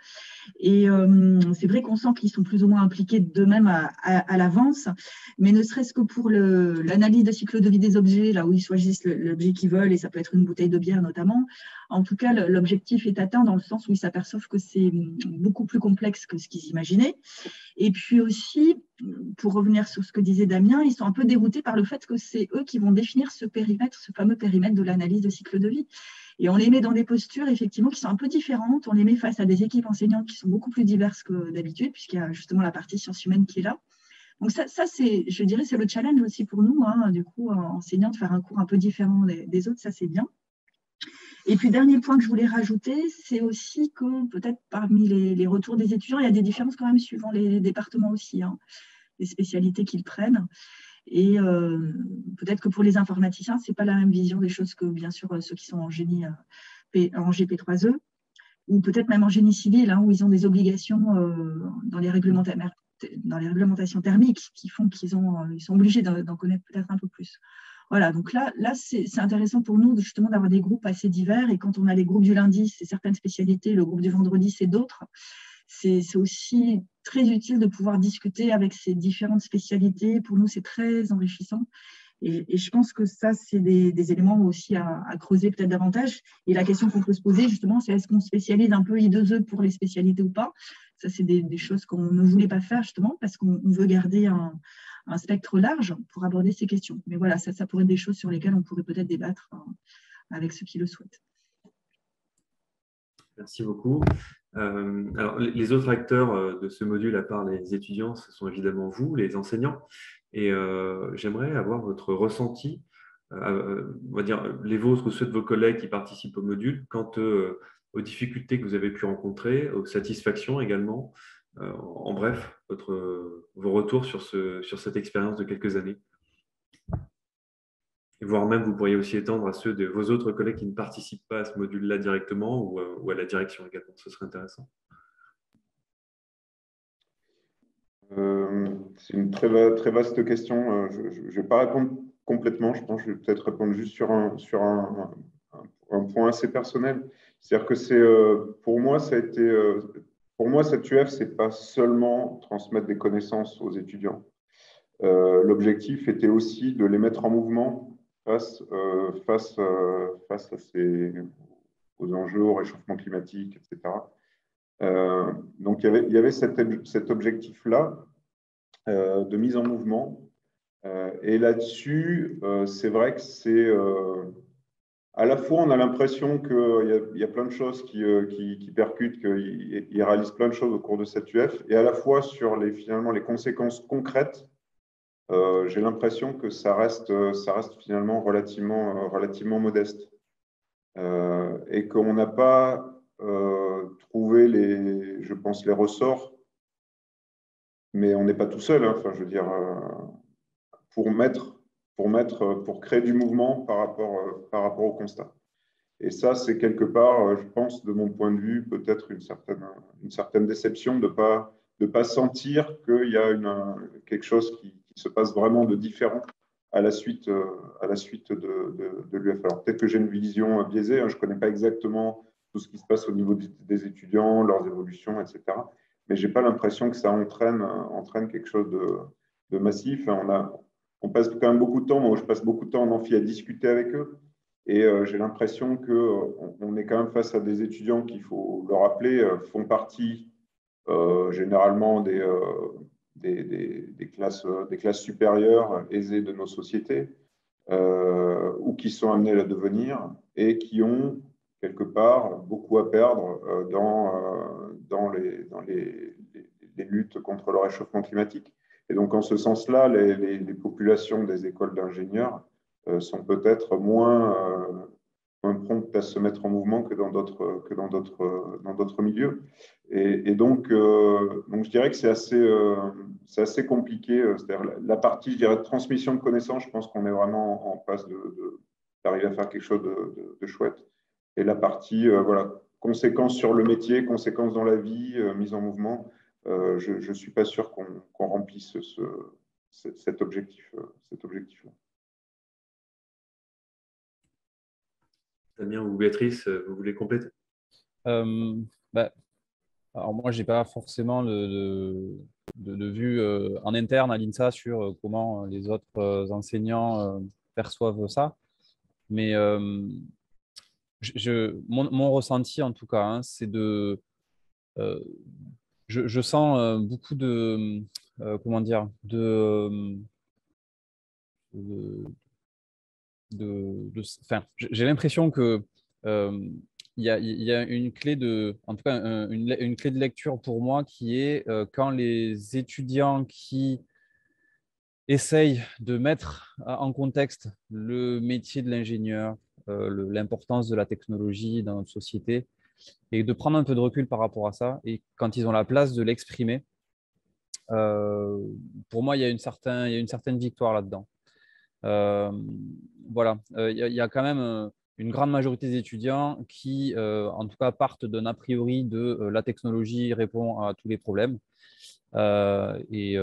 Et euh, c'est vrai qu'on sent qu'ils sont plus ou moins impliqués d'eux-mêmes à, l'avance, mais ne serait-ce que pour l'analyse de cycle de vie des objets, là où ils choisissent l'objet qu'ils veulent, et ça peut être une bouteille de bière notamment. En tout cas, l'objectif est atteint dans le sens où ils s'aperçoivent que c'est beaucoup plus complexe que ce qu'ils imaginaient. Et puis aussi, pour revenir sur ce que disait Damien, ils sont un peu déroutés par le fait que c'est eux qui vont définir ce périmètre, ce fameux périmètre de l'analyse de cycle de vie. Et on les met dans des postures, effectivement, qui sont un peu différentes. On les met face à des équipes enseignantes qui sont beaucoup plus diverses que d'habitude, puisqu'il y a justement la partie sciences humaines qui est là. Donc ça, ça c'est, je dirais, c'est le challenge aussi pour nous, hein, du coup, enseignants, de faire un cours un peu différent des, autres, ça c'est bien. Et puis, dernier point que je voulais rajouter, c'est aussi que peut-être parmi les, retours des étudiants, il y a des différences quand même suivant les départements aussi, hein, les spécialités qu'ils prennent. Et euh, peut-être que pour les informaticiens, ce n'est pas la même vision des choses que, bien sûr, ceux qui sont en génie euh, en GP3E, ou peut-être même en génie civil, hein, où ils ont des obligations euh, dans, les dans les réglementations thermiques qui font qu'ils ils sont obligés d'en connaître peut-être un peu plus. Voilà, donc là, là c'est intéressant pour nous justement d'avoir des groupes assez divers. Et quand on a les groupes du lundi, c'est certaines spécialités, le groupe du vendredi, c'est d'autres c'est aussi très utile de pouvoir discuter avec ces différentes spécialités. Pour nous, c'est très enrichissant. Et, je pense que ça, c'est des, éléments aussi à, creuser peut-être davantage. Et la question qu'on peut se poser, justement, c'est est-ce qu'on spécialise un peu I2E pour les spécialités ou pas? Ça, c'est des, choses qu'on ne voulait pas faire, justement, parce qu'on veut garder un, spectre large pour aborder ces questions. Mais voilà, ça, pourrait être des choses sur lesquelles on pourrait peut-être débattre euh, avec ceux qui le souhaitent. Merci beaucoup. Euh, alors, les autres acteurs euh, de ce module, à part les étudiants, ce sont évidemment vous, les enseignants. Et euh, j'aimerais avoir votre ressenti, on va dire les vôtres ou ceux de vos collègues qui participent au module, quant aux difficultés que vous avez pu rencontrer, aux satisfactions également. en bref, vos retours sur, ce, sur cette expérience de quelques années voire même vous pourriez aussi étendre à ceux de vos autres collègues qui ne participent pas à ce module-là directement ou, euh, à la direction également. Ce serait intéressant. Euh, c'est une très, très, vaste question. Euh, je ne vais pas répondre complètement. Je pense que je vais peut-être répondre juste sur un, sur un, un, point assez personnel. C'est-à-dire que pour moi, ça a été pour moi, cette UF, c'est pas seulement transmettre des connaissances aux étudiants. L'objectif était aussi de les mettre en mouvement face, euh, face, euh, face à ces, aux enjeux, au réchauffement climatique, etc. Euh, donc, il y avait, il y avait cet, objectif-là de mise en mouvement. et là-dessus, c'est vrai que c'est à la fois, on a l'impression qu'il y, y, a plein de choses qui, qui, qui percutent, qu'il réalise plein de choses au cours de cette UF, et à la fois sur les, finalement les conséquences concrètes euh, j'ai l'impression que ça reste, ça reste finalement relativement, relativement modeste. Euh, et qu'on n'a pas euh, trouvé, les, je pense, les ressorts, mais on n'est pas tout seul, hein. enfin, je veux dire, pour mettre, pour mettre, pour créer du mouvement par rapport, par rapport au constat. Et ça, c'est quelque part, je pense, de mon point de vue, peut-être une certaine, une certaine déception de ne pas, de pas sentir qu'il y a une, quelque chose qui, se passe vraiment de différent à la suite, euh, à la suite de, de, l'UF. Alors peut-être que j'ai une vision biaisée, hein, je ne connais pas exactement tout ce qui se passe au niveau des étudiants, leurs évolutions, etc. Mais je n'ai pas l'impression que ça entraîne, entraîne quelque chose de, massif. On, a, on passe quand même beaucoup de temps, moi je passe beaucoup de temps en amphi à discuter avec eux. Et euh, j'ai l'impression qu'on on est quand même face à des étudiants qui, il faut le rappeler, euh, font partie généralement des, des, classes, des classes supérieures aisées de nos sociétés euh, ou qui sont amenées à devenir et qui ont quelque part beaucoup à perdre euh, dans, euh, les, luttes contre le réchauffement climatique. Et donc, en ce sens-là, les, populations des écoles d'ingénieurs sont peut-être moins, prompt à se mettre en mouvement que dans d'autres que dans d'autres dans d'autres milieux. Et, donc, donc je dirais que c'est assez c'est assez compliqué. C'est-à-dire la partie je dirais transmission de connaissances, je pense qu'on est vraiment en phase de, d'arriver à faire quelque chose de, de, chouette. Et la partie voilà conséquences sur le métier, conséquences dans la vie, mise en mouvement. je ne suis pas sûr qu'on remplisse ce, cet objectif, cet objectif-là. Damien ou Béatrice, euh, vous voulez compléter? Euh, bah, Alors moi, je n'ai pas forcément de, de, vue euh, en interne à l'INSA sur comment les autres enseignants perçoivent ça. Mais je, mon, ressenti, en tout cas, hein, c'est de... Je, sens beaucoup de... comment dire de, j'ai l'impression que euh, il y, a, une clé de, en tout cas, une, clé de lecture pour moi qui est euh, quand les étudiants qui essayent de mettre en contexte le métier de l'ingénieur, euh, l'importance de la technologie dans notre société, et de prendre un peu de recul par rapport à ça, et quand ils ont la place de l'exprimer, pour moi, il y a une, certain, il y a une certaine victoire là-dedans. Euh, voilà, euh, il y, a quand même euh, une grande majorité d'étudiants qui, en tout cas, partent d'un a priori de la technologie répond à tous les problèmes. et,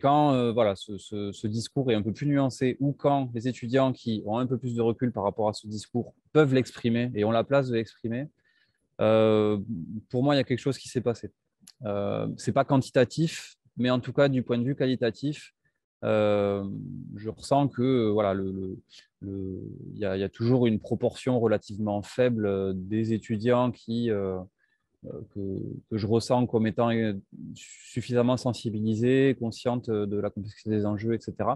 quand voilà, ce, discours est un peu plus nuancé ou quand les étudiants qui ont un peu plus de recul par rapport à ce discours peuvent l'exprimer et ont la place de l'exprimer, pour moi, il y a quelque chose qui s'est passé. ce n'est pas quantitatif, mais en tout cas, du point de vue qualitatif, euh, je ressens que voilà, il, y a, toujours une proportion relativement faible euh, des étudiants qui, euh, que, je ressens comme étant suffisamment sensibilisés, conscientes de la complexité des enjeux, etc.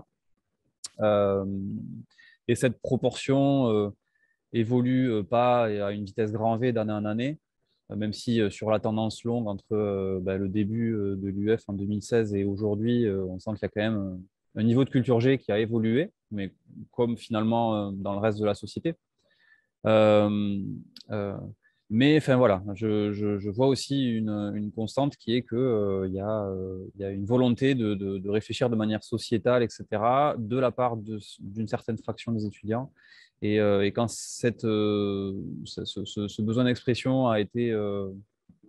et cette proportion évolue pas à une vitesse grand V d'année en année, même si sur la tendance longue entre bah, le début de l'UF en 2016 et aujourd'hui, on sent qu'il y a quand même un niveau de culture G qui a évolué, mais comme finalement euh, dans le reste de la société. Euh, euh, mais enfin voilà, je, vois aussi une, constante qui est qu'il y, a une volonté de, réfléchir de manière sociétale, etc., de la part d'une certaine fraction des étudiants. Et, quand cette, ce, besoin d'expression a été,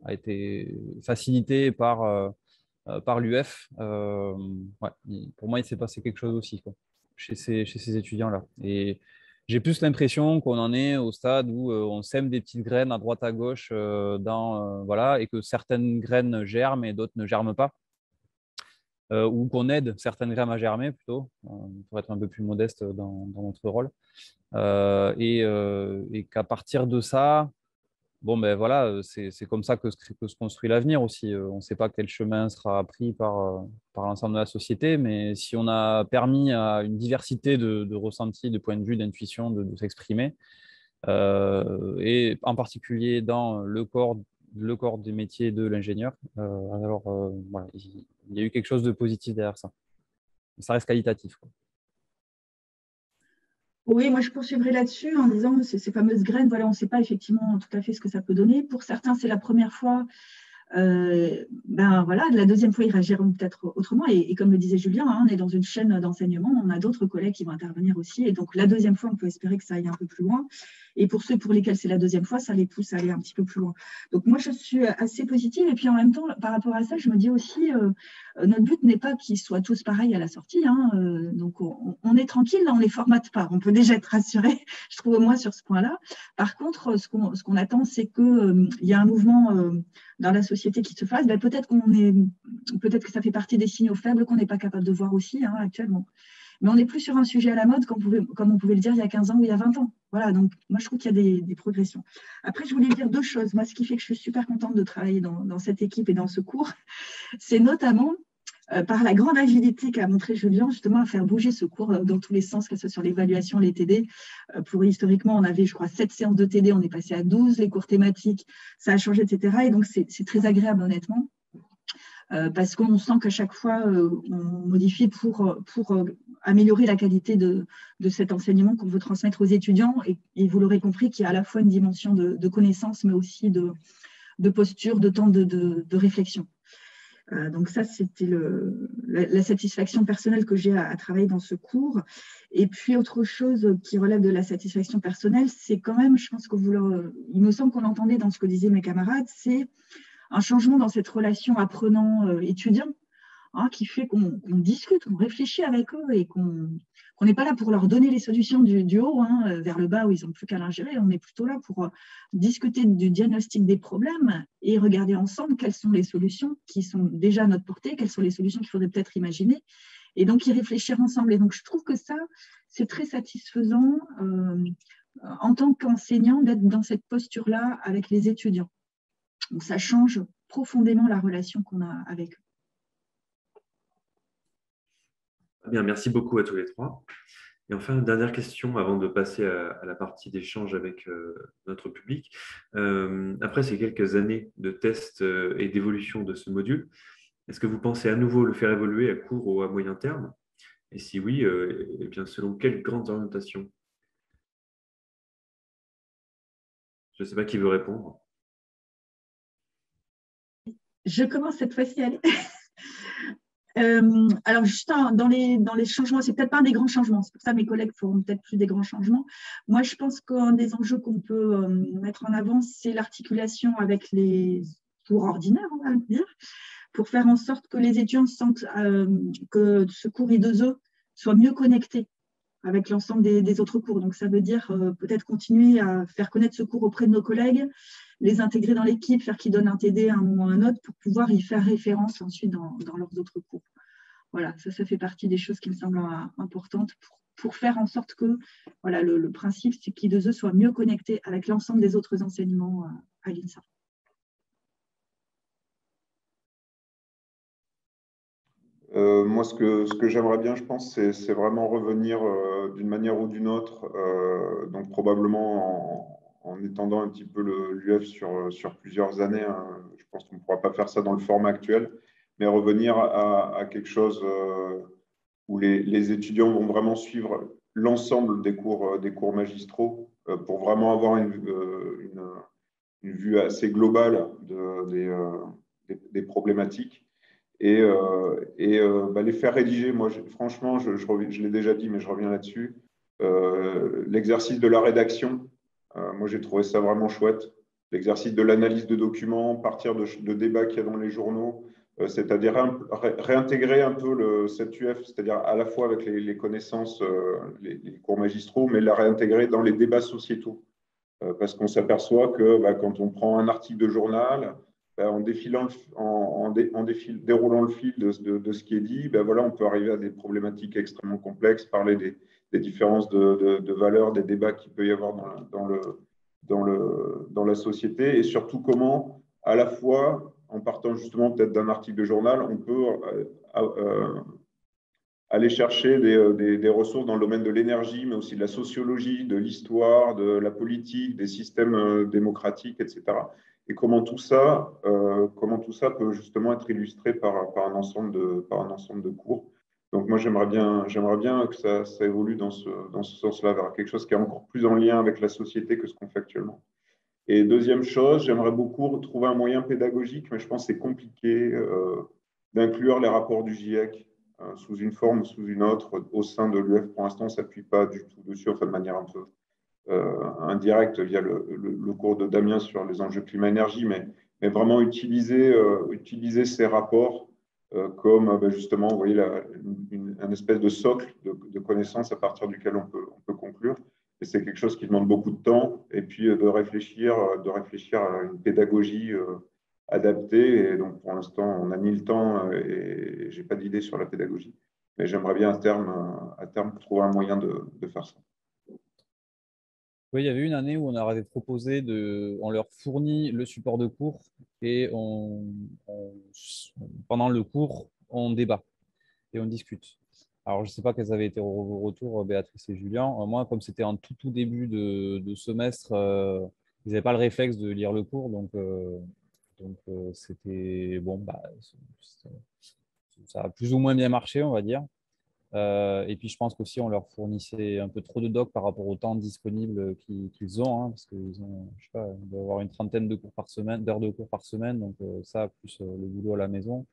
a été facilité par euh, par l'UF, euh, pour moi, il s'est passé quelque chose aussi chez ces, étudiants-là. Et j'ai plus l'impression qu'on en est au stade où euh, on sème des petites graines à droite à gauche dans, voilà, et que certaines graines germent et d'autres ne germent pas. ou qu'on aide certaines graines à germer plutôt, pour être un peu plus modeste dans, notre rôle. et qu'à partir de ça, bon, ben voilà, c'est comme ça que se, construit l'avenir aussi. On ne sait pas quel chemin sera pris par, l'ensemble de la société, mais si on a permis à une diversité de, ressentis, de points de vue, d'intuition de, s'exprimer, et en particulier dans le corps, le corps des métiers de l'ingénieur, alors il y a eu quelque chose de positif derrière ça. Ça reste qualitatif. Oui, moi je poursuivrai là-dessus en disant ces, ces fameuses graines, voilà, on ne sait pas effectivement tout à fait ce que ça peut donner. Pour certains, c'est la première fois. Euh, ben voilà, la deuxième fois, ils réagiront peut-être autrement. Et, comme le disait Julien, hein, on est dans une chaîne d'enseignement, on a d'autres collègues qui vont intervenir aussi. Et donc la deuxième fois, on peut espérer que ça aille un peu plus loin. Et pour ceux pour lesquels c'est la deuxième fois, ça les pousse à aller un petit peu plus loin. Donc moi, je suis assez positive. Et puis en même temps, par rapport à ça, je me dis aussi, euh, notre but n'est pas qu'ils soient tous pareils à la sortie. Hein, euh, donc on, est tranquille, on les formate pas. On peut déjà être rassuré, je trouve moins sur ce point-là. Par contre, ce qu'on attend, c'est qu'il euh, y a un mouvement dans la société qui se fasse. Ben, peut-être qu'on peut-être que ça fait partie des signaux faibles qu'on n'est pas capable de voir aussi hein, actuellement. Mais on n'est plus sur un sujet à la mode comme, on pouvait le dire il y a 15 ans ou il y a 20 ans. Voilà, donc moi je trouve qu'il y a des, progressions. Après, je voulais dire deux choses. Moi, ce qui fait que je suis super contente de travailler dans, cette équipe et dans ce cours, c'est notamment euh, par la grande agilité qu'a montré Julien, justement, à faire bouger ce cours euh, dans tous les sens, que ce soit sur l'évaluation, les TD. Euh, pour historiquement, on avait, je crois, 7 séances de TD, on est passé à 12, les cours thématiques, ça a changé, etc. Et donc, c'est très agréable, honnêtement. Parce qu'on sent qu'à chaque fois, on modifie pour, pour améliorer la qualité de, cet enseignement qu'on veut transmettre aux étudiants. Et, vous l'aurez compris, qu'il y a à la fois une dimension de, de connaissance, mais aussi de, posture, de temps de, réflexion. Euh, donc ça, c'était la, satisfaction personnelle que j'ai à, travailler dans ce cours. Et puis autre chose qui relève de la satisfaction personnelle, c'est quand même, je pense que vous il me semble qu'on entendait dans ce que disaient mes camarades, c'est un changement dans cette relation apprenant-étudiant Hein, qui fait qu'on discute, qu'on réfléchit avec eux et qu'on n'est pas là pour leur donner les solutions du, haut hein, vers le bas où ils n'ont plus qu'à l'ingérer. On est plutôt là pour euh, discuter du diagnostic des problèmes et regarder ensemble quelles sont les solutions qui sont déjà à notre portée, quelles sont les solutions qu'il faudrait peut-être imaginer et donc y réfléchir ensemble. Et donc je trouve que ça, c'est très satisfaisant euh, en tant qu'enseignant d'être dans cette posture-là avec les étudiants. Donc ça change profondément la relation qu'on a avec eux. Bien, merci beaucoup à tous les trois. Et enfin, dernière question avant de passer à, la partie d'échange avec euh, notre public. Euh, après ces quelques années de tests euh, et d'évolution de ce module, est-ce que vous pensez à nouveau le faire évoluer à court ou à moyen terme? Et si oui, eh bien, selon quelles grandes orientations? Je ne sais pas qui veut répondre. Je commence cette fois-ci à aller. Euh, alors, juste dans, les, dans les changements, c'est peut-être pas un des grands changements, c'est pour ça que mes collègues feront peut-être plus des grands changements. Moi, je pense qu'un des enjeux qu'on peut euh, mettre en avant, c'est l'articulation avec les cours ordinaires, on va dire, pour faire en sorte que les étudiants sentent euh, que ce cours I2E soit mieux connecté avec l'ensemble des, autres cours. Donc, ça veut dire peut-être continuer à faire connaître ce cours auprès de nos collègues, les intégrer dans l'équipe, faire qu'ils donnent un TD à un moment ou à un autre pour pouvoir y faire référence ensuite dans, leurs autres cours. Voilà, ça, fait partie des choses qui me semblent importantes pour, faire en sorte que voilà, le, principe, c'est qu'ils eux soient mieux connectés avec l'ensemble des autres enseignements euh, à l'INSA. Euh, moi, ce que, ce que j'aimerais bien, je pense, c'est vraiment revenir euh, d'une manière ou d'une autre, donc probablement en, en étendant un petit peu l'UF sur, sur plusieurs années. Hein. Je pense qu'on ne pourra pas faire ça dans le format actuel, mais revenir à, quelque chose euh, où les, étudiants vont vraiment suivre l'ensemble des cours, des cours magistraux euh, pour vraiment avoir une, euh, une, vue assez globale de, des, des, problématiques et, et bah, les faire rédiger. Moi, franchement, je, je, l'ai déjà dit, mais je reviens là-dessus. L'exercice de la rédaction, euh, moi, j'ai trouvé ça vraiment chouette. L'exercice de l'analyse de documents, partir de, débats qu'il y a dans les journaux, euh, c'est-à-dire réintégrer un peu le, cette UF, c'est-à-dire à la fois avec les, connaissances, euh, les, cours magistraux, mais la réintégrer dans les débats sociétaux. parce qu'on s'aperçoit que bah, quand on prend un article de journal, bah, en, déroulant le fil de, ce qui est dit, bah, voilà, on peut arriver à des problématiques extrêmement complexes, parler des, des différences de, de, valeurs, des débats qu'il peut y avoir dans, le, dans, le, dans la société et surtout comment, à la fois, en partant justement peut-être d'un article de journal, on peut euh, euh, aller chercher des, des, des, ressources dans le domaine de l'énergie, mais aussi de la sociologie, de l'histoire, de la politique, des systèmes euh, démocratiques, etc. Et comment tout ça, comment tout ça peut justement être illustré par, par, un, ensemble de, par un ensemble de cours. Donc moi, j'aimerais bien, j'aimerais bien que ça, ça, évolue dans ce, dans ce sens-là, vers quelque chose qui est encore plus en lien avec la société que ce qu'on fait actuellement. Et deuxième chose, j'aimerais beaucoup trouver un moyen pédagogique, mais je pense que c'est compliqué euh, d'inclure les rapports du GIEC euh, sous une forme ou sous une autre au sein de l'UF. Pour l'instant, on ne s'appuie pas du tout dessus, de manière un peu euh, indirecte via le, le, cours de Damien sur les enjeux climat-énergie, mais, mais, vraiment utiliser, utiliser ces rapports comme euh, ben, justement, vous voyez, une, un espèce de socle de, connaissances à partir duquel on peut, on peut conclure. Et c'est quelque chose qui demande beaucoup de temps et puis euh, de réfléchir, de réfléchir à une pédagogie adaptée. Et donc, pour l'instant, on a mis le temps et je n'ai pas d'idée sur la pédagogie. Mais j'aimerais bien à terme, à terme trouver un moyen de faire ça. Oui, il y avait une année où on avait proposé de, on leur fournit le support de cours et on, pendant le cours, on débat et on discute. Alors, je ne sais pas quels avaient été vos retours, Béatrice et Julien. Moi, comme c'était en tout, tout début de, semestre, euh, ils n'avaient pas le réflexe de lire le cours, donc, euh, donc euh, c'était bon, bah, ça a plus ou moins bien marché, on va dire. Euh, et puis, je pense qu'aussi, on leur fournissait un peu trop de docs par rapport au temps disponible qu'ils ont, hein, parce qu'ils ont, je sais pas, doivent avoir une trentaine de cours par semaine, d'heures de cours par semaine, donc ça, plus le boulot à la maison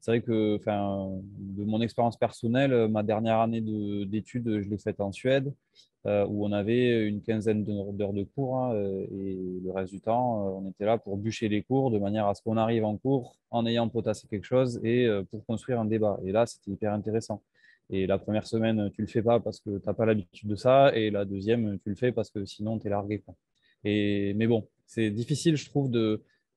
c'est vrai que de mon expérience personnelle, ma dernière année d'études, je l'ai faite en Suède, euh, où on avait une quinzaine d'heures de cours hein, euh, et le reste du temps, euh, on était là pour bûcher les cours de manière à ce qu'on arrive en cours en ayant potassé quelque chose et pour construire un débat. Et là, c'était hyper intéressant. Et la première semaine, tu le fais pas parce que tu n'as pas l'habitude de ça, et la deuxième, tu le fais parce que sinon, tu es largué. Et, mais bon, c'est difficile, je trouve,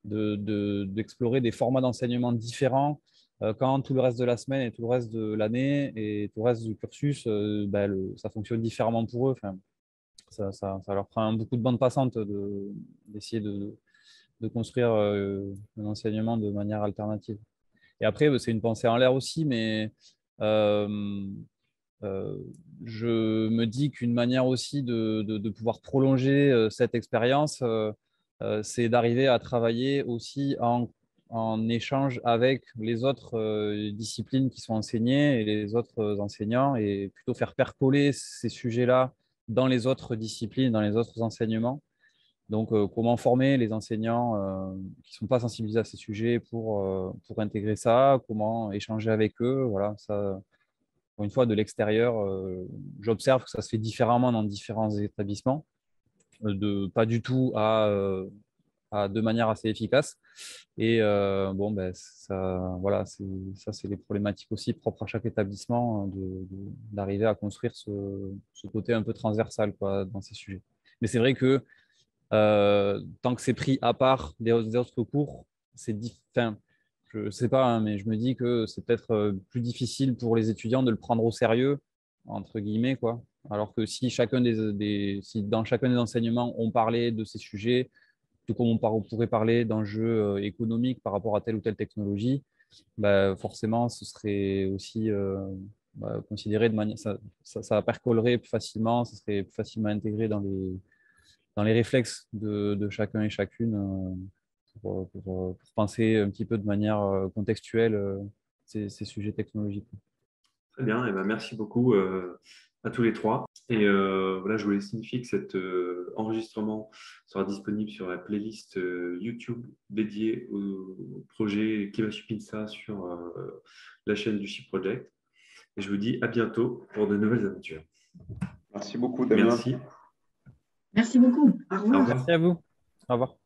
d'explorer de, des formats d'enseignement différents euh, quand tout le reste de la semaine et tout le reste de l'année et tout le reste du cursus, euh, ben, ça fonctionne différemment pour eux. Ça, ça, leur prend beaucoup de bande passante d'essayer de, de, construire euh, un enseignement de manière alternative. Et après, c'est une pensée en l'air aussi, mais je me dis qu'une manière aussi de, pouvoir prolonger cette expérience, c'est d'arriver à travailler aussi en en échange avec les autres euh, disciplines qui sont enseignées et les autres enseignants et plutôt faire percoler ces sujets-là dans les autres disciplines, dans les autres enseignements. Donc, euh, comment former les enseignants euh, qui ne sont pas sensibilisés à ces sujets pour, pour intégrer ça, comment échanger avec eux? Voilà, ça, une fois, de l'extérieur, j'observe que ça se fait différemment dans différents établissements, de pas du tout à de manière assez efficace. Et euh, bon, ben, ça, voilà, ça, c'est les problématiques aussi propres à chaque établissement hein, d'arriver à construire ce, côté un peu transversal quoi, dans ces sujets. Mais c'est vrai que euh, tant que c'est pris à part des, autres cours, c'est enfin, je ne sais pas, hein, mais je me dis que c'est peut-être euh, plus difficile pour les étudiants de le prendre au sérieux, entre guillemets, quoi. Alors que si chacun des, dans chacun des enseignements on parlait de ces sujets, tout comme on pourrait parler d'enjeux euh, économiques par rapport à telle ou telle technologie, bah, forcément, ce serait aussi bah, considéré de manière. Ça, ça, percolerait plus facilement, ça serait plus facilement intégré dans les, dans les réflexes de, chacun et chacune euh, pour, pour, penser un petit peu de manière contextuelle ces, ces, sujets technologiques. Très bien, et ben merci beaucoup à tous les trois. Et euh, voilà, je voulais signifier que cet euh, enregistrement sera disponible sur la playlist euh, YouTube dédiée au, projet Kimasu Pinsa sur la chaîne du Chip Project. Et je vous dis à bientôt pour de nouvelles aventures. Merci beaucoup, Damien. Merci. Merci beaucoup. Merci à vous. Au revoir.